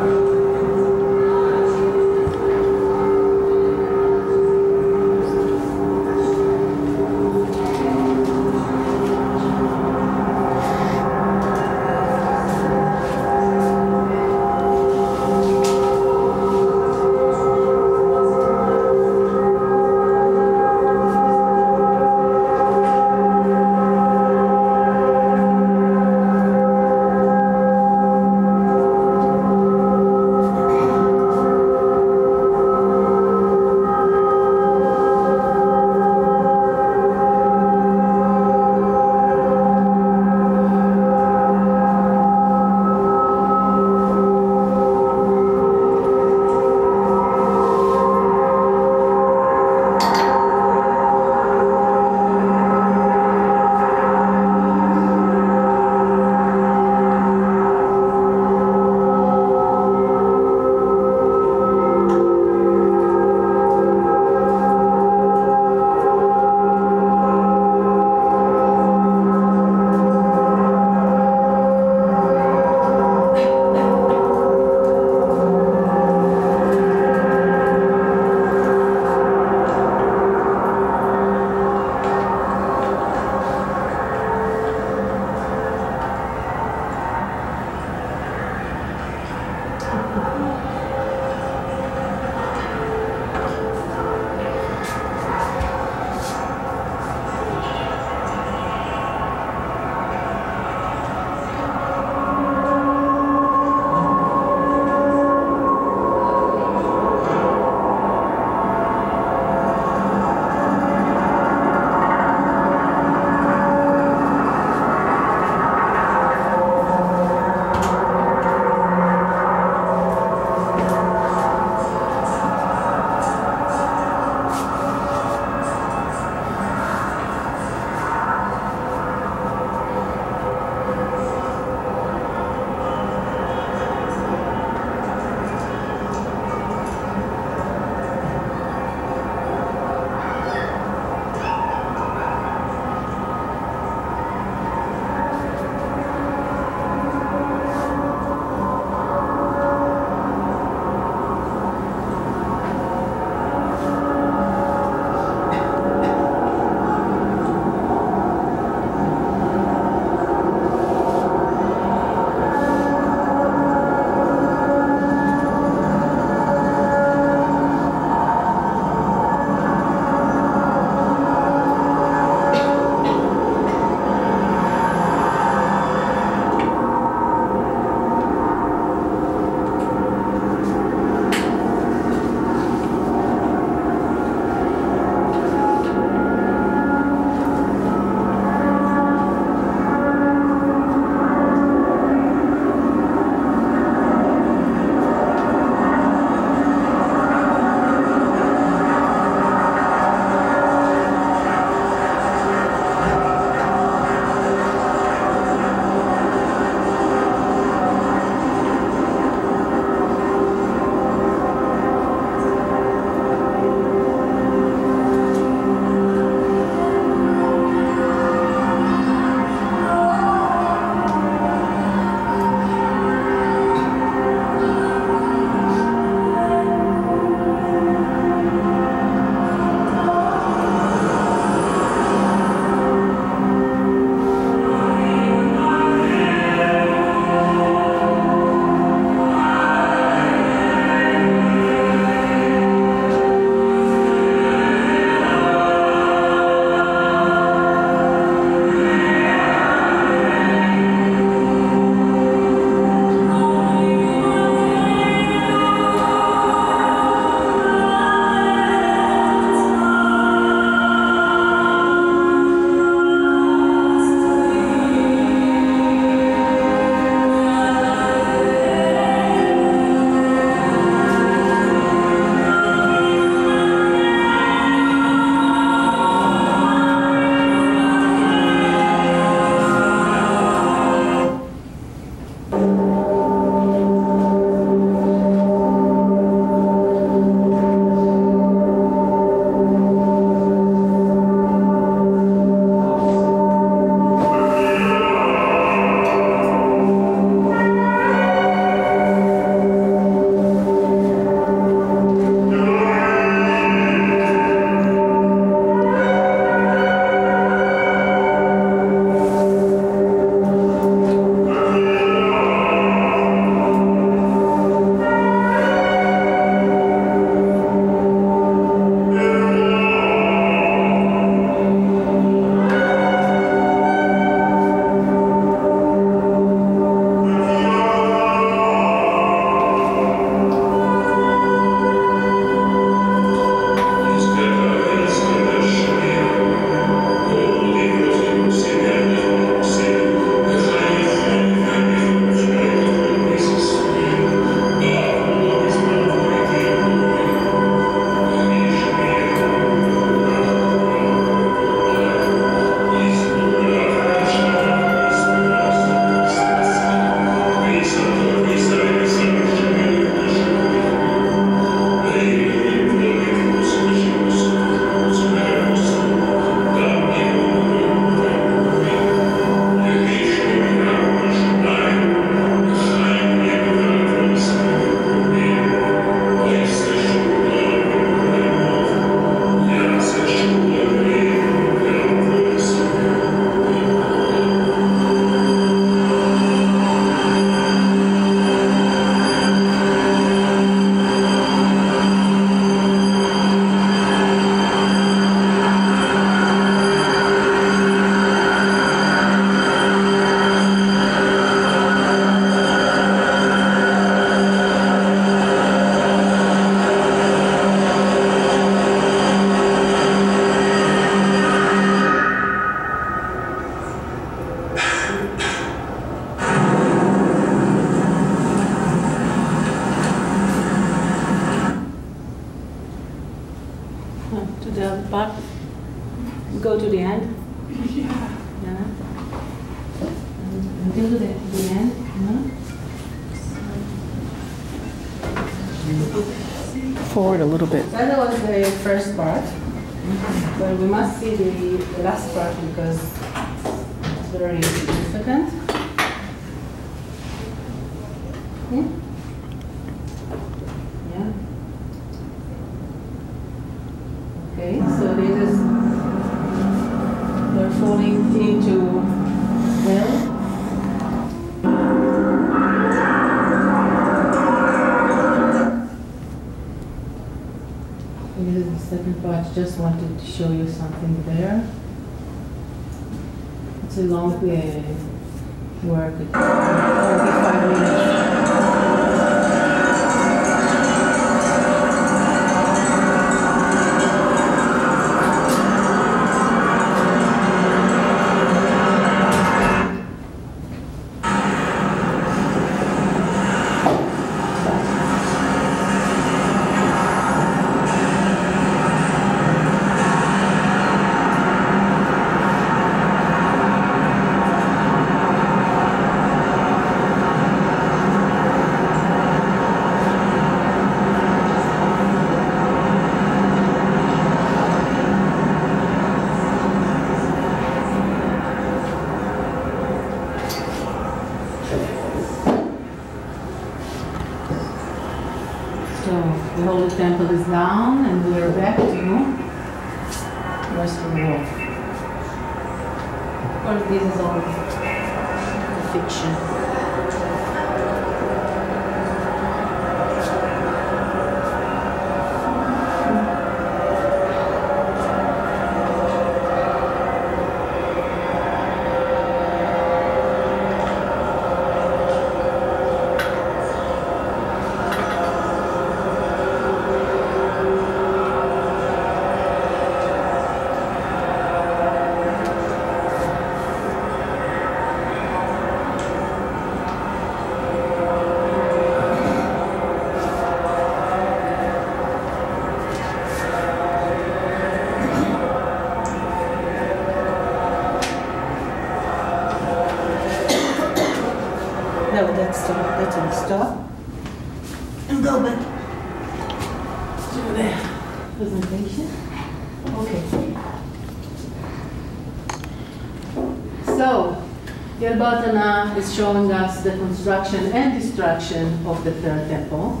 Is showing us the construction and destruction of the third temple.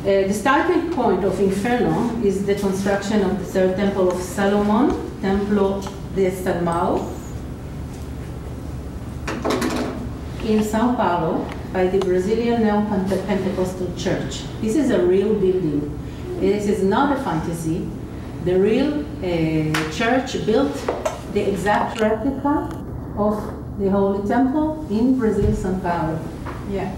Uh, the starting point of Inferno is the construction of the third temple of Solomon, Templo de Salomão, in Sao Paulo by the Brazilian Neo-Pentecostal Church. This is a real building. This is not a fantasy. The real uh, church built the exact replica of the Holy Temple in Brazil, Sao Paulo. Yeah.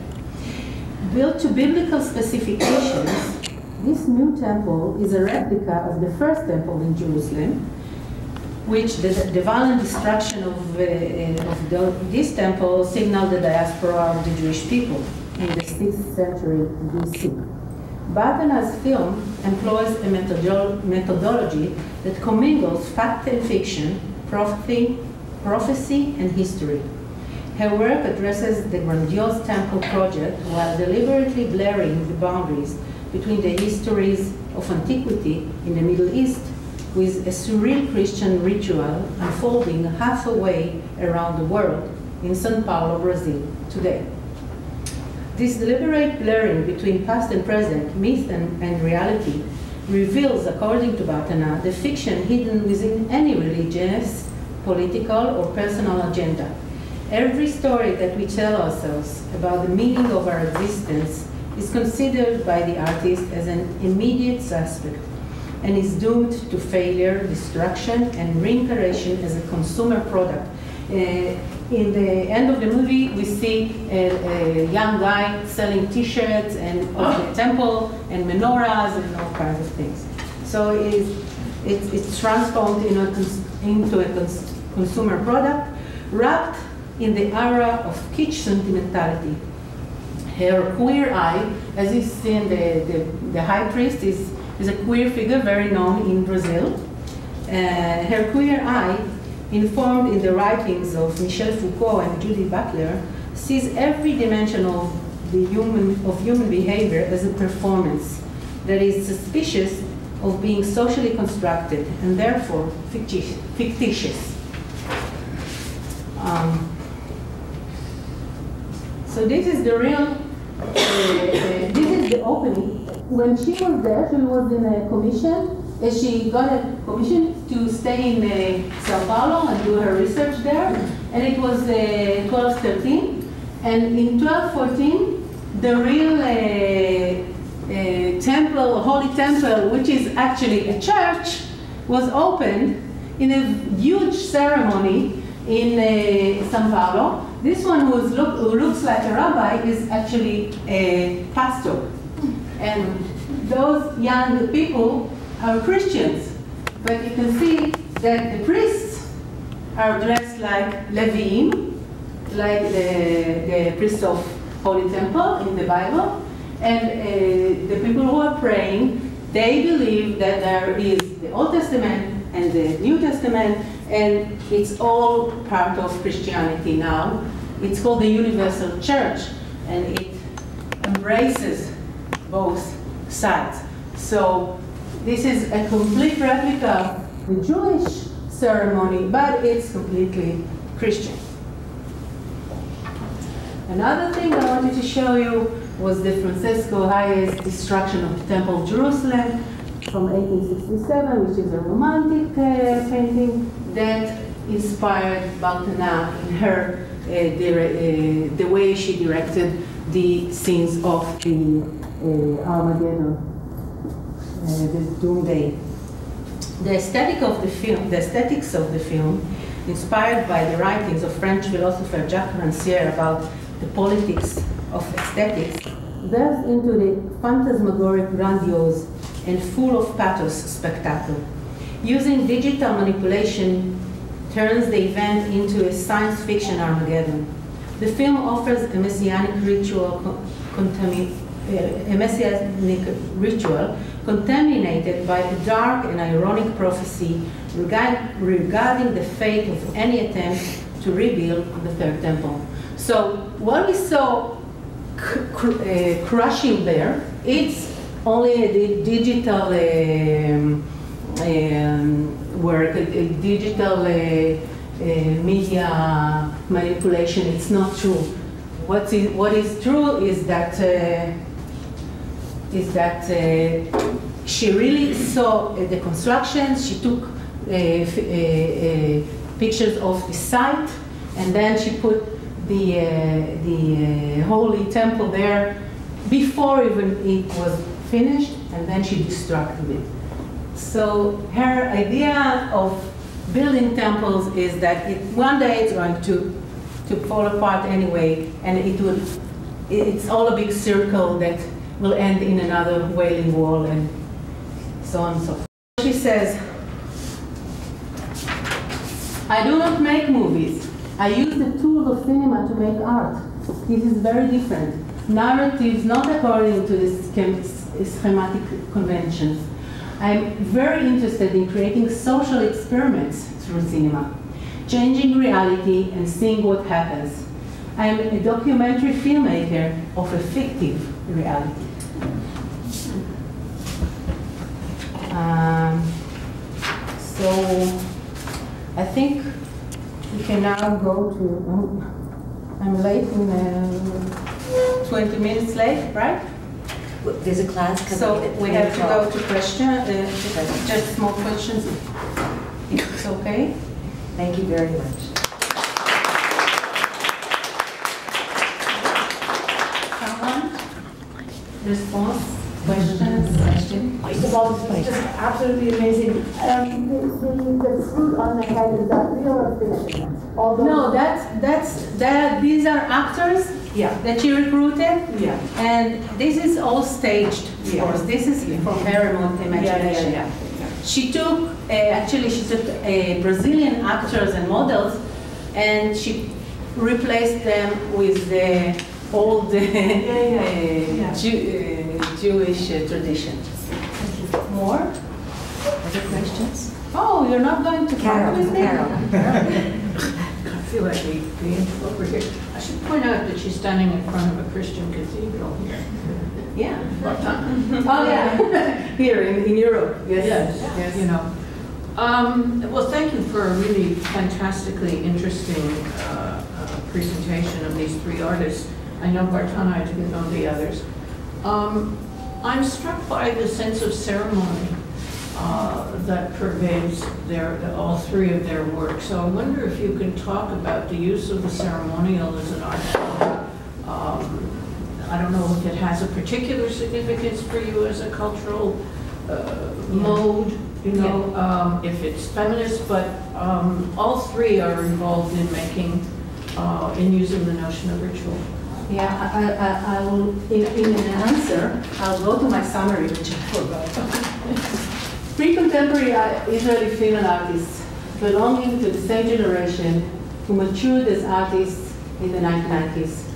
Built to biblical specifications, this new temple is a replica of the first temple in Jerusalem, which the, the violent destruction of, uh, uh, of the, this temple signaled the diaspora of the Jewish people in the 6th century BC. Bartana's film employs a methodo- methodology that commingles fact and fiction, prophecy, prophecy and history. Her work addresses the grandiose temple project while deliberately blurring the boundaries between the histories of antiquity in the Middle East with a surreal Christian ritual unfolding halfway around the world in Sao Paulo, Brazil, today. This deliberate blurring between past and present, myth and, and reality, reveals, according to Bartana, the fiction hidden within any religious, political, or personal agenda. Every story that we tell ourselves about the meaning of our existence is considered by the artist as an immediate suspect and is doomed to failure, destruction, and reincarnation as a consumer product. Uh, in the end of the movie, we see a, a young guy selling T-shirts and of the temple and menorahs and all kinds of things. So it's, it's, it's transformed in a into a cons- consumer product, wrapped in the aura of kitsch sentimentality. Her queer eye, as you see in the, the, the high priest, is, is a queer figure very known in Brazil. Uh, her queer eye informed in the writings of Michel Foucault and Judith Butler, sees every dimension of the human of human behavior as a performance that is suspicious of being socially constructed and therefore fictitious. Um, so this is the real, uh, uh, this is the opening. When she was there, she was in a commission. Uh, she got a commission to stay in uh, Sao Paulo and do her research there. And it was 1213. And in 1214, the real uh, temple, holy temple, which is actually a church, was opened in a huge ceremony in uh, Sao Paulo. This one who, look, who, looks like a rabbi is actually a pastor. And those young people are Christians. But you can see that the priests are dressed like Levim, like the, the priests of Holy Temple in the Bible. And uh, the people who are praying, they believe that there is the Old Testament and the New Testament, and it's all part of Christianity now. It's called the Universal Church, and it embraces both sides. So this is a complete replica of the Jewish ceremony, but it's completely Christian. Another thing I wanted to show you was the Francesco Hayez destruction of the Temple of Jerusalem from 1867, which is a romantic uh, painting that inspired Bartana in her uh, uh, the way she directed the scenes of the uh, Armageddon, uh, the Doomsday. The aesthetic of the film, the aesthetics of the film, inspired by the writings of French philosopher Jacques Rancière about the politics of aesthetics, delves into the phantasmagoric, grandiose, and full of pathos spectacle. Using digital manipulation turns the event into a science fiction Armageddon. The film offers a messianic ritual, eh, a messianic ritual contaminated by a dark and ironic prophecy regarding the fate of any attempt to rebuild the third temple. So what we saw cr uh, crushing there, it's only a digital um, um, work, a, a digital uh, media manipulation. It's not true. What is, what is true is that uh, is that uh, she really saw the construction. She took pictures of the site, and then she put the, uh, the uh, holy temple there before even it was finished, and then she destructed it. So her idea of building temples is that it, one day it's going to, to fall apart anyway, and it will, it's all a big circle that will end in another wailing wall and so on and so forth. She says, I do not make movies. I use the tools of cinema to make art. This is very different. Narratives not according to the schematic conventions. I'm very interested in creating social experiments through cinema, changing reality and seeing what happens. I'm a documentary filmmaker of a fictive reality. Um, so I think we can now go to, um, I'm late, in, uh, 20 minutes late, right? There's a class coming. So we have to go to question, uh, just small questions, if it's okay? Thank you very much. Someone? Response, questions? Question? First of all, this is just absolutely amazing. Um, the, the, the fruit on the head, is that real or fiction? Although, No, that's, that's, that, these are actors Yeah, that she recruited, yeah. and this is all staged, of Yeah. course. This is from her own imagination. yeah. She took, uh, actually, she took uh, Brazilian actors and models, and she replaced them with the old uh, yeah. Jew, uh, Jewish uh, tradition. More? Other questions? Oh, you're not going to Carol, with me? Carol. I feel like we, we over here. I should point out that she's standing in front of a Christian cathedral here. Yeah. Oh, yeah. Here in, in Europe, yes. Yes, you know. Um, well, thank you for a really fantastically interesting uh, uh, presentation of these three artists. I know Bartana, I didn't know the others. Um, I'm struck by the sense of ceremony uh, that pervades their, all three of their work. So I wonder if you can talk about the use of the ceremonial as an art form. Um, I don't know if it has a particular significance for you as a cultural uh, mode, you know, um, if it's feminist, but um, all three are involved in making, uh, in using the notion of ritual. Yeah, I, I, I will, in, in an answer, I'll go to my summary, which I forgot. Pre-contemporary uh, Israeli female artists belonging to the same generation who matured as artists in the 1990s.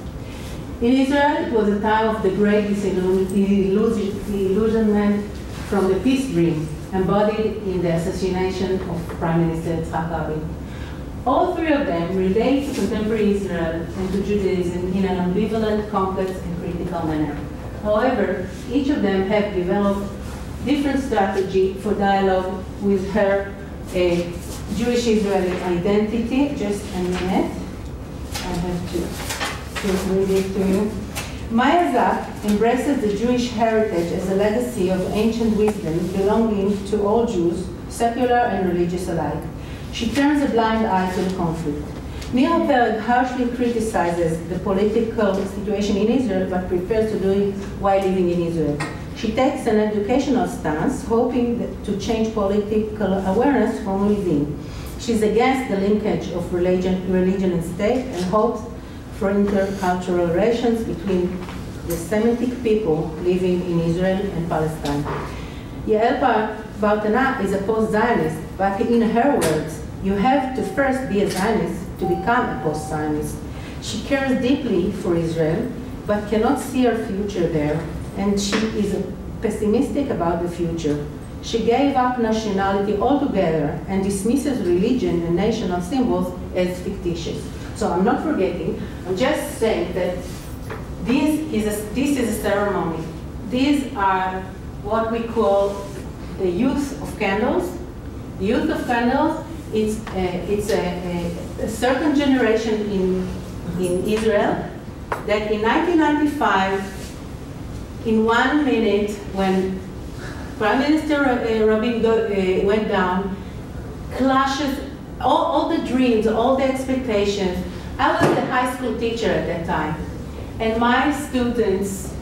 In Israel, it was a time of the great disillusionment from the peace dream embodied in the assassination of Prime Minister Yitzhak. All three of them relate to contemporary Israel and to Judaism in an ambivalent, complex, and critical manner. However, each of them have developed different strategy for dialogue with her Jewish Israeli identity. Just a minute. I have to, to read it to you. Maya Zack embraces the Jewish heritage as a legacy of ancient wisdom belonging to all Jews, secular and religious alike. She turns a blind eye to the conflict. Nira Pereg harshly criticizes the political situation in Israel, but prefers to do it while living in Israel. She takes an educational stance, hoping to change political awareness from within. She's against the linkage of religion, religion and state and hopes for intercultural relations between the Semitic people living in Israel and Palestine. Yael Bartana is a post-Zionist, but in her words, you have to first be a Zionist to become a post-Zionist. She cares deeply for Israel, but cannot see her future there, and she is pessimistic about the future. She gave up nationality altogether and dismisses religion and national symbols as fictitious. So I'm not forgetting, I'm just saying that this is a, this is a ceremony. These are what we call the use of candles. The use of candles, it's, a, it's a, a, a certain generation in, in Israel that in 1995, in one minute, when Prime Minister Rabin go, uh, went down, clashes all, all the dreams, all the expectations. I was a high school teacher at that time, and my students,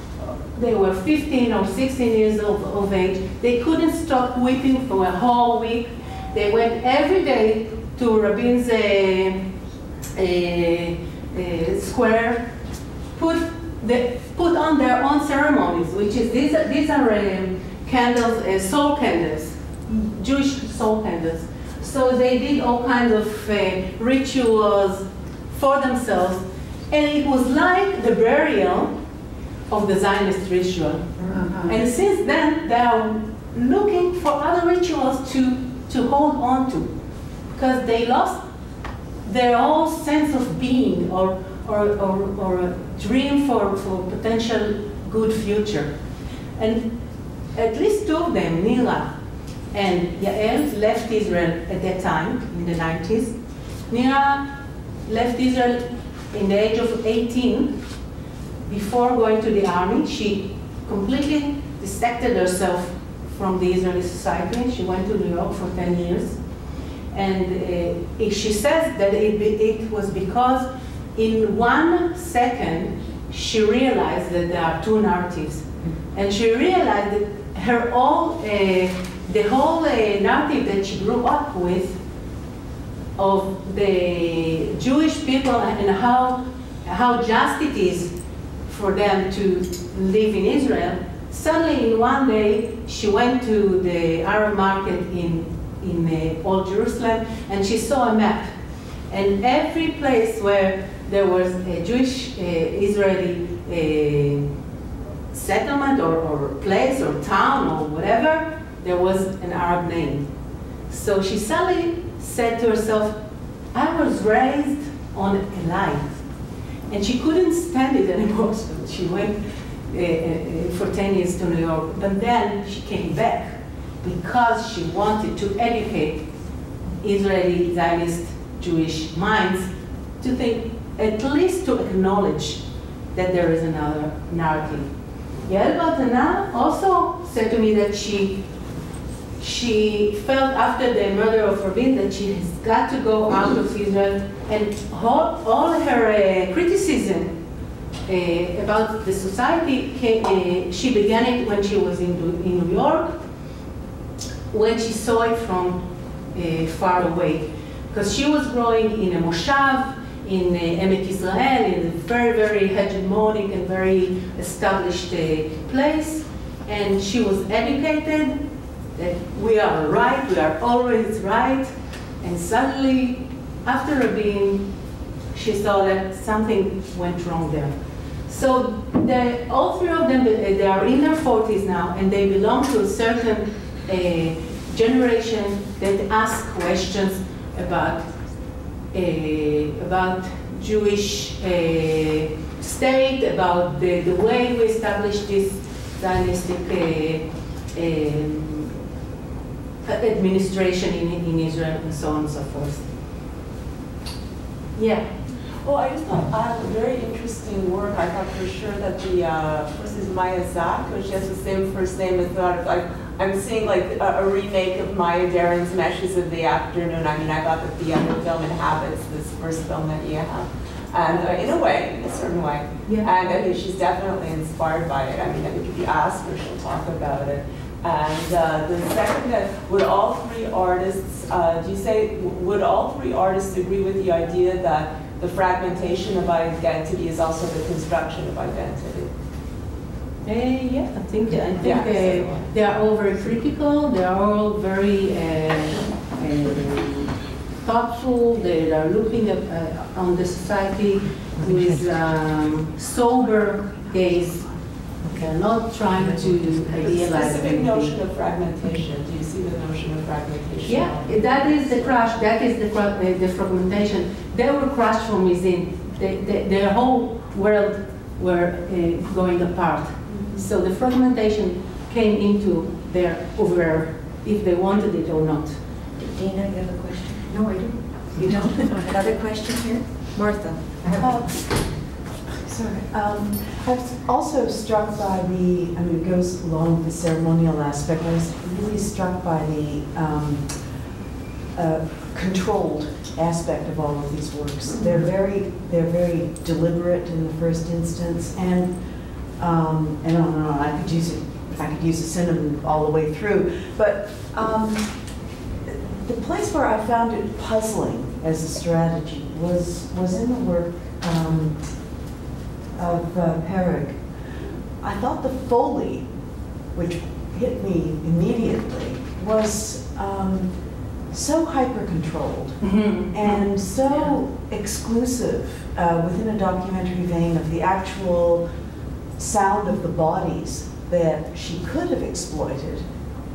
they were 15 or 16 years of, of age. They couldn't stop weeping for a whole week. They went every day to Rabin's uh, uh, uh, square, put the, put on their own ceremonies, which is these are, these are um, candles, uh, soul candles, Jewish soul candles. So they did all kinds of uh, rituals for themselves, and it was like the burial of the Zionist ritual. Uh-huh. And since then, they are looking for other rituals to, to hold on to, because they lost their whole sense of being or, or, or, or a dream for, for potential good future. And at least two of them, Nira and Yael, left Israel at that time, in the 90s. Nira left Israel in the age of 18. Before going to the army, she completely dissected herself from the Israeli society. She went to New York for 10 years. And uh, she says that it, it was because in one second, she realized that there are two narratives. And she realized that her all, uh, the whole uh, narrative that she grew up with of the Jewish people and how, how just it is for them to live in Israel, suddenly one day she went to the Arab market in, in uh, Old Jerusalem and she saw a map. And every place where there was a Jewish uh, Israeli uh, settlement or, or place or town or whatever, there was an Arab name. So she suddenly said to herself, I was raised on a lie. And she couldn't stand it anymore, so she went for 10 years to New York. But then she came back because she wanted to educate Israeli Zionist Jewish minds to think, at least to acknowledge that there is another narrative. Yael Bartana also said to me that she she felt after the murder of Rabin that she has got to go out of Israel and all, all her uh, criticism uh, about the society, uh, she began it when she was in, in New York, when she saw it from uh, far away. Because she was growing in a moshav, in Emek Israel, in a very, very hegemonic and very established place, and she was educated that we are right, we are always right, and suddenly, after Rabin, she saw that something went wrong there. So the, all three of them, uh, they are in their 40s now, and they belong to a certain uh, generation that ask questions about uh, about Jewish uh, state, about the, the way we establish this dynastic administration in, in Israel and so on and so forth. Yeah. Well, I just thought I have a very interesting work. I thought for sure that the uh, first is Maya Zack, because she has the same first name as thought like I'm seeing like a, a remake of Maya Deren's Meshes of the Afternoon. I mean, I thought that the other film inhabits this first film that you have. And uh, in a way, in a certain way. Yeah. And I think she's definitely inspired by it. I mean, I think if you ask her, she'll talk about it. And uh, the second, that would all three artists, uh, do you say, would all three artists agree with the idea that the fragmentation of identity is also the construction of identity? Uh, yeah, I think I think Yeah, they, so- they are all very critical. They are all very uh, uh, thoughtful. They are looking at, uh, on the society with um, sober gaze. They're not trying to The idealize specific notion of fragmentation, do you see the notion of fragmentation? Yeah, that is the crash. That is the the, the fragmentation. They were crushed from within. They, they, their whole world were uh, going apart. So the fragmentation came into their over if they wanted it or not. Dana, you have a question? No, I don't. You don't? Another question here? Martha? I have- Uh, Sorry. Um, I was also struck by the, I mean, it goes along with the ceremonial aspect, I was really struck by the um, uh, controlled aspect of all of these works. They're very, they're very deliberate in the first instance, and, um, and I don't know, I could use it, I could use a synonym all the way through, but um, the place where I found it puzzling as a strategy was, was in the work um, of uh, Pereg. I thought the Foley, which hit me immediately, was um, so hyper-controlled and so exclusive uh, within a documentary vein of the actual sound of the bodies that she could have exploited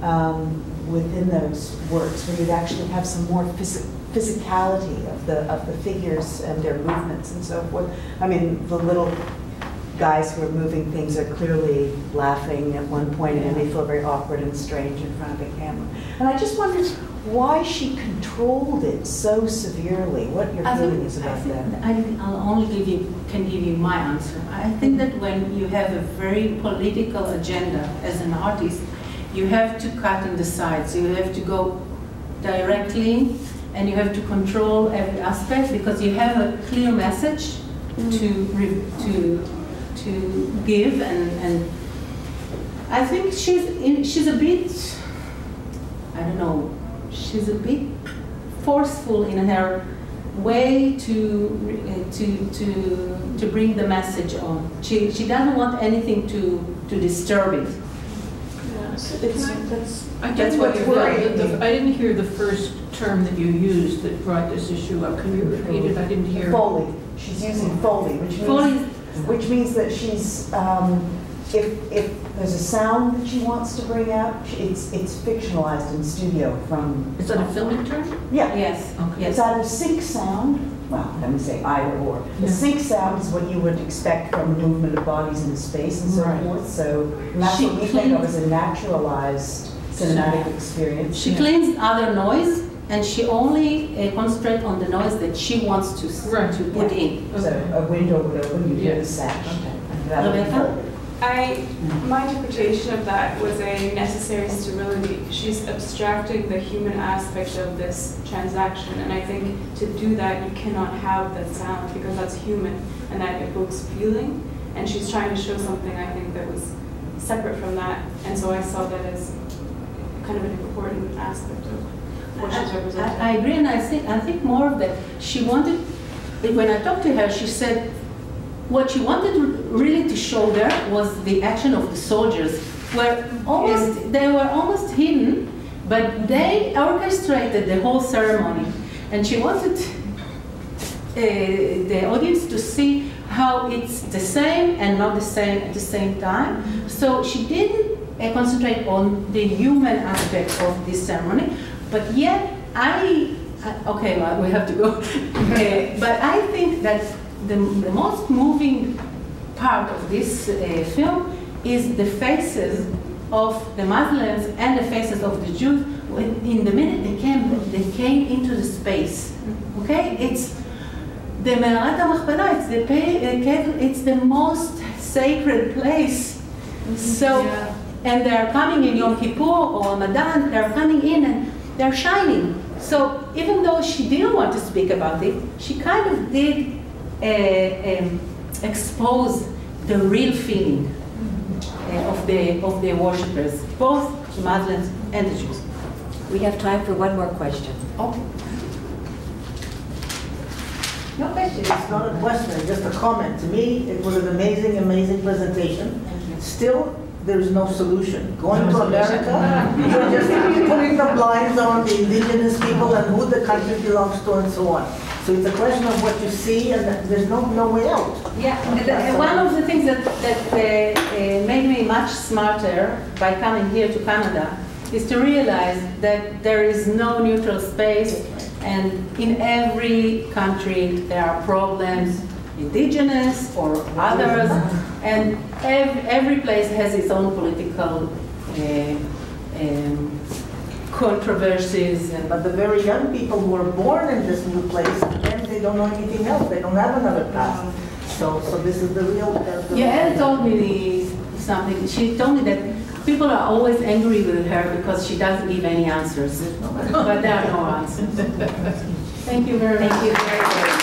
um, within those works, where you'd actually have some more phys- physicality of the of the figures and their movements and so forth. I mean, the little guys who are moving things are clearly laughing at one point, and they feel very awkward and strange in front of the camera. And I just wondered why she controlled it so severely. What your I think- feeling is I about think that? I- I'll only give you, can give you my answer. I think that when you have a very political agenda as an artist, you have to cut in the sides. You have to go directly and you have to control every aspect because you have a clear message mm. to, to, to give and, and I think she's, in- she's a bit, I don't know, she's a bit forceful in her way to to to to bring the message on. She she doesn't want anything to to disturb it. It's, that's, I That's didn't, what's the- worrying the- me. I didn't hear the first term that you used that brought this issue up. Can you repeat it? I didn't hear. Foley. She's using Foley, which means, Foley, which means that she's, um, if, if there's a sound that she wants to bring out, it's, it's fictionalized in studio from. Is that a filming term? Yeah. Yes, Okay. It's yes. either sync sound, well, let me say either or. The Yeah. sync sound is what you would expect from the movement of bodies in space and so Right. forth, so and that's She what we think of as a naturalized cinematic experience. She cleans other noise and she only uh, concentrates on the noise that she wants to, Right. to put in. So a window would open, you hear the sash. Okay. that Rebecca? I, my interpretation of that was a necessary sterility. She's abstracting the human aspect of this transaction, and I think to do that, you cannot have that sound because that's human, and that evokes feeling. And she's trying to show something, I think, that was separate from that, and so I saw that as kind of an important aspect of what she's representing. I, I agree, and I think, I think more of that. She wanted, when I talked to her, she said what she wanted really to show there was the action of the soldiers, where almost, they were almost hidden, but they orchestrated the whole ceremony. And she wanted uh, the audience to see how it's the same and not the same at the same time. So she didn't uh, concentrate on the human aspect of this ceremony, but yet I, I- okay, well, we have to go. Uh, but I think that the, the most moving part of this uh, film is the faces of the Muslims and the faces of the Jews when, in the minute they came, they came into the space. Okay, it's the Me'arat HaMachpelah, it's the uh, it's the most sacred place. So, Yeah. and they're coming in Yom Kippur or Ramadan, they're coming in and they're shining. So even though she didn't want to speak about it, she kind of did um, expose the real feeling uh, of the of the worshippers, both the Muslims and the Jews. We have time for one more question. Okay. No question. It's not a question, just a comment. To me, it was an amazing, amazing presentation. Still, there's no solution. Going to America, you're just putting the blinds on the indigenous people and who the country belongs to and so on. So it's a question of what you see and there's no, no way out. Yeah, the- one of the things that, that uh, uh, made me much smarter by coming here to Canada is to realize that there is no neutral space and in every country there are problems, indigenous or others, and ev- every place has its own political uh, um, controversies and But the very young people who are born in this new place, then they don't know anything else. They don't have another past. So, so this is the real. uh, the- Yeah, Anne told me something. She told me that people are always angry with her because she doesn't give any answers. But there are no answers. Thank you very much. Thank you very much.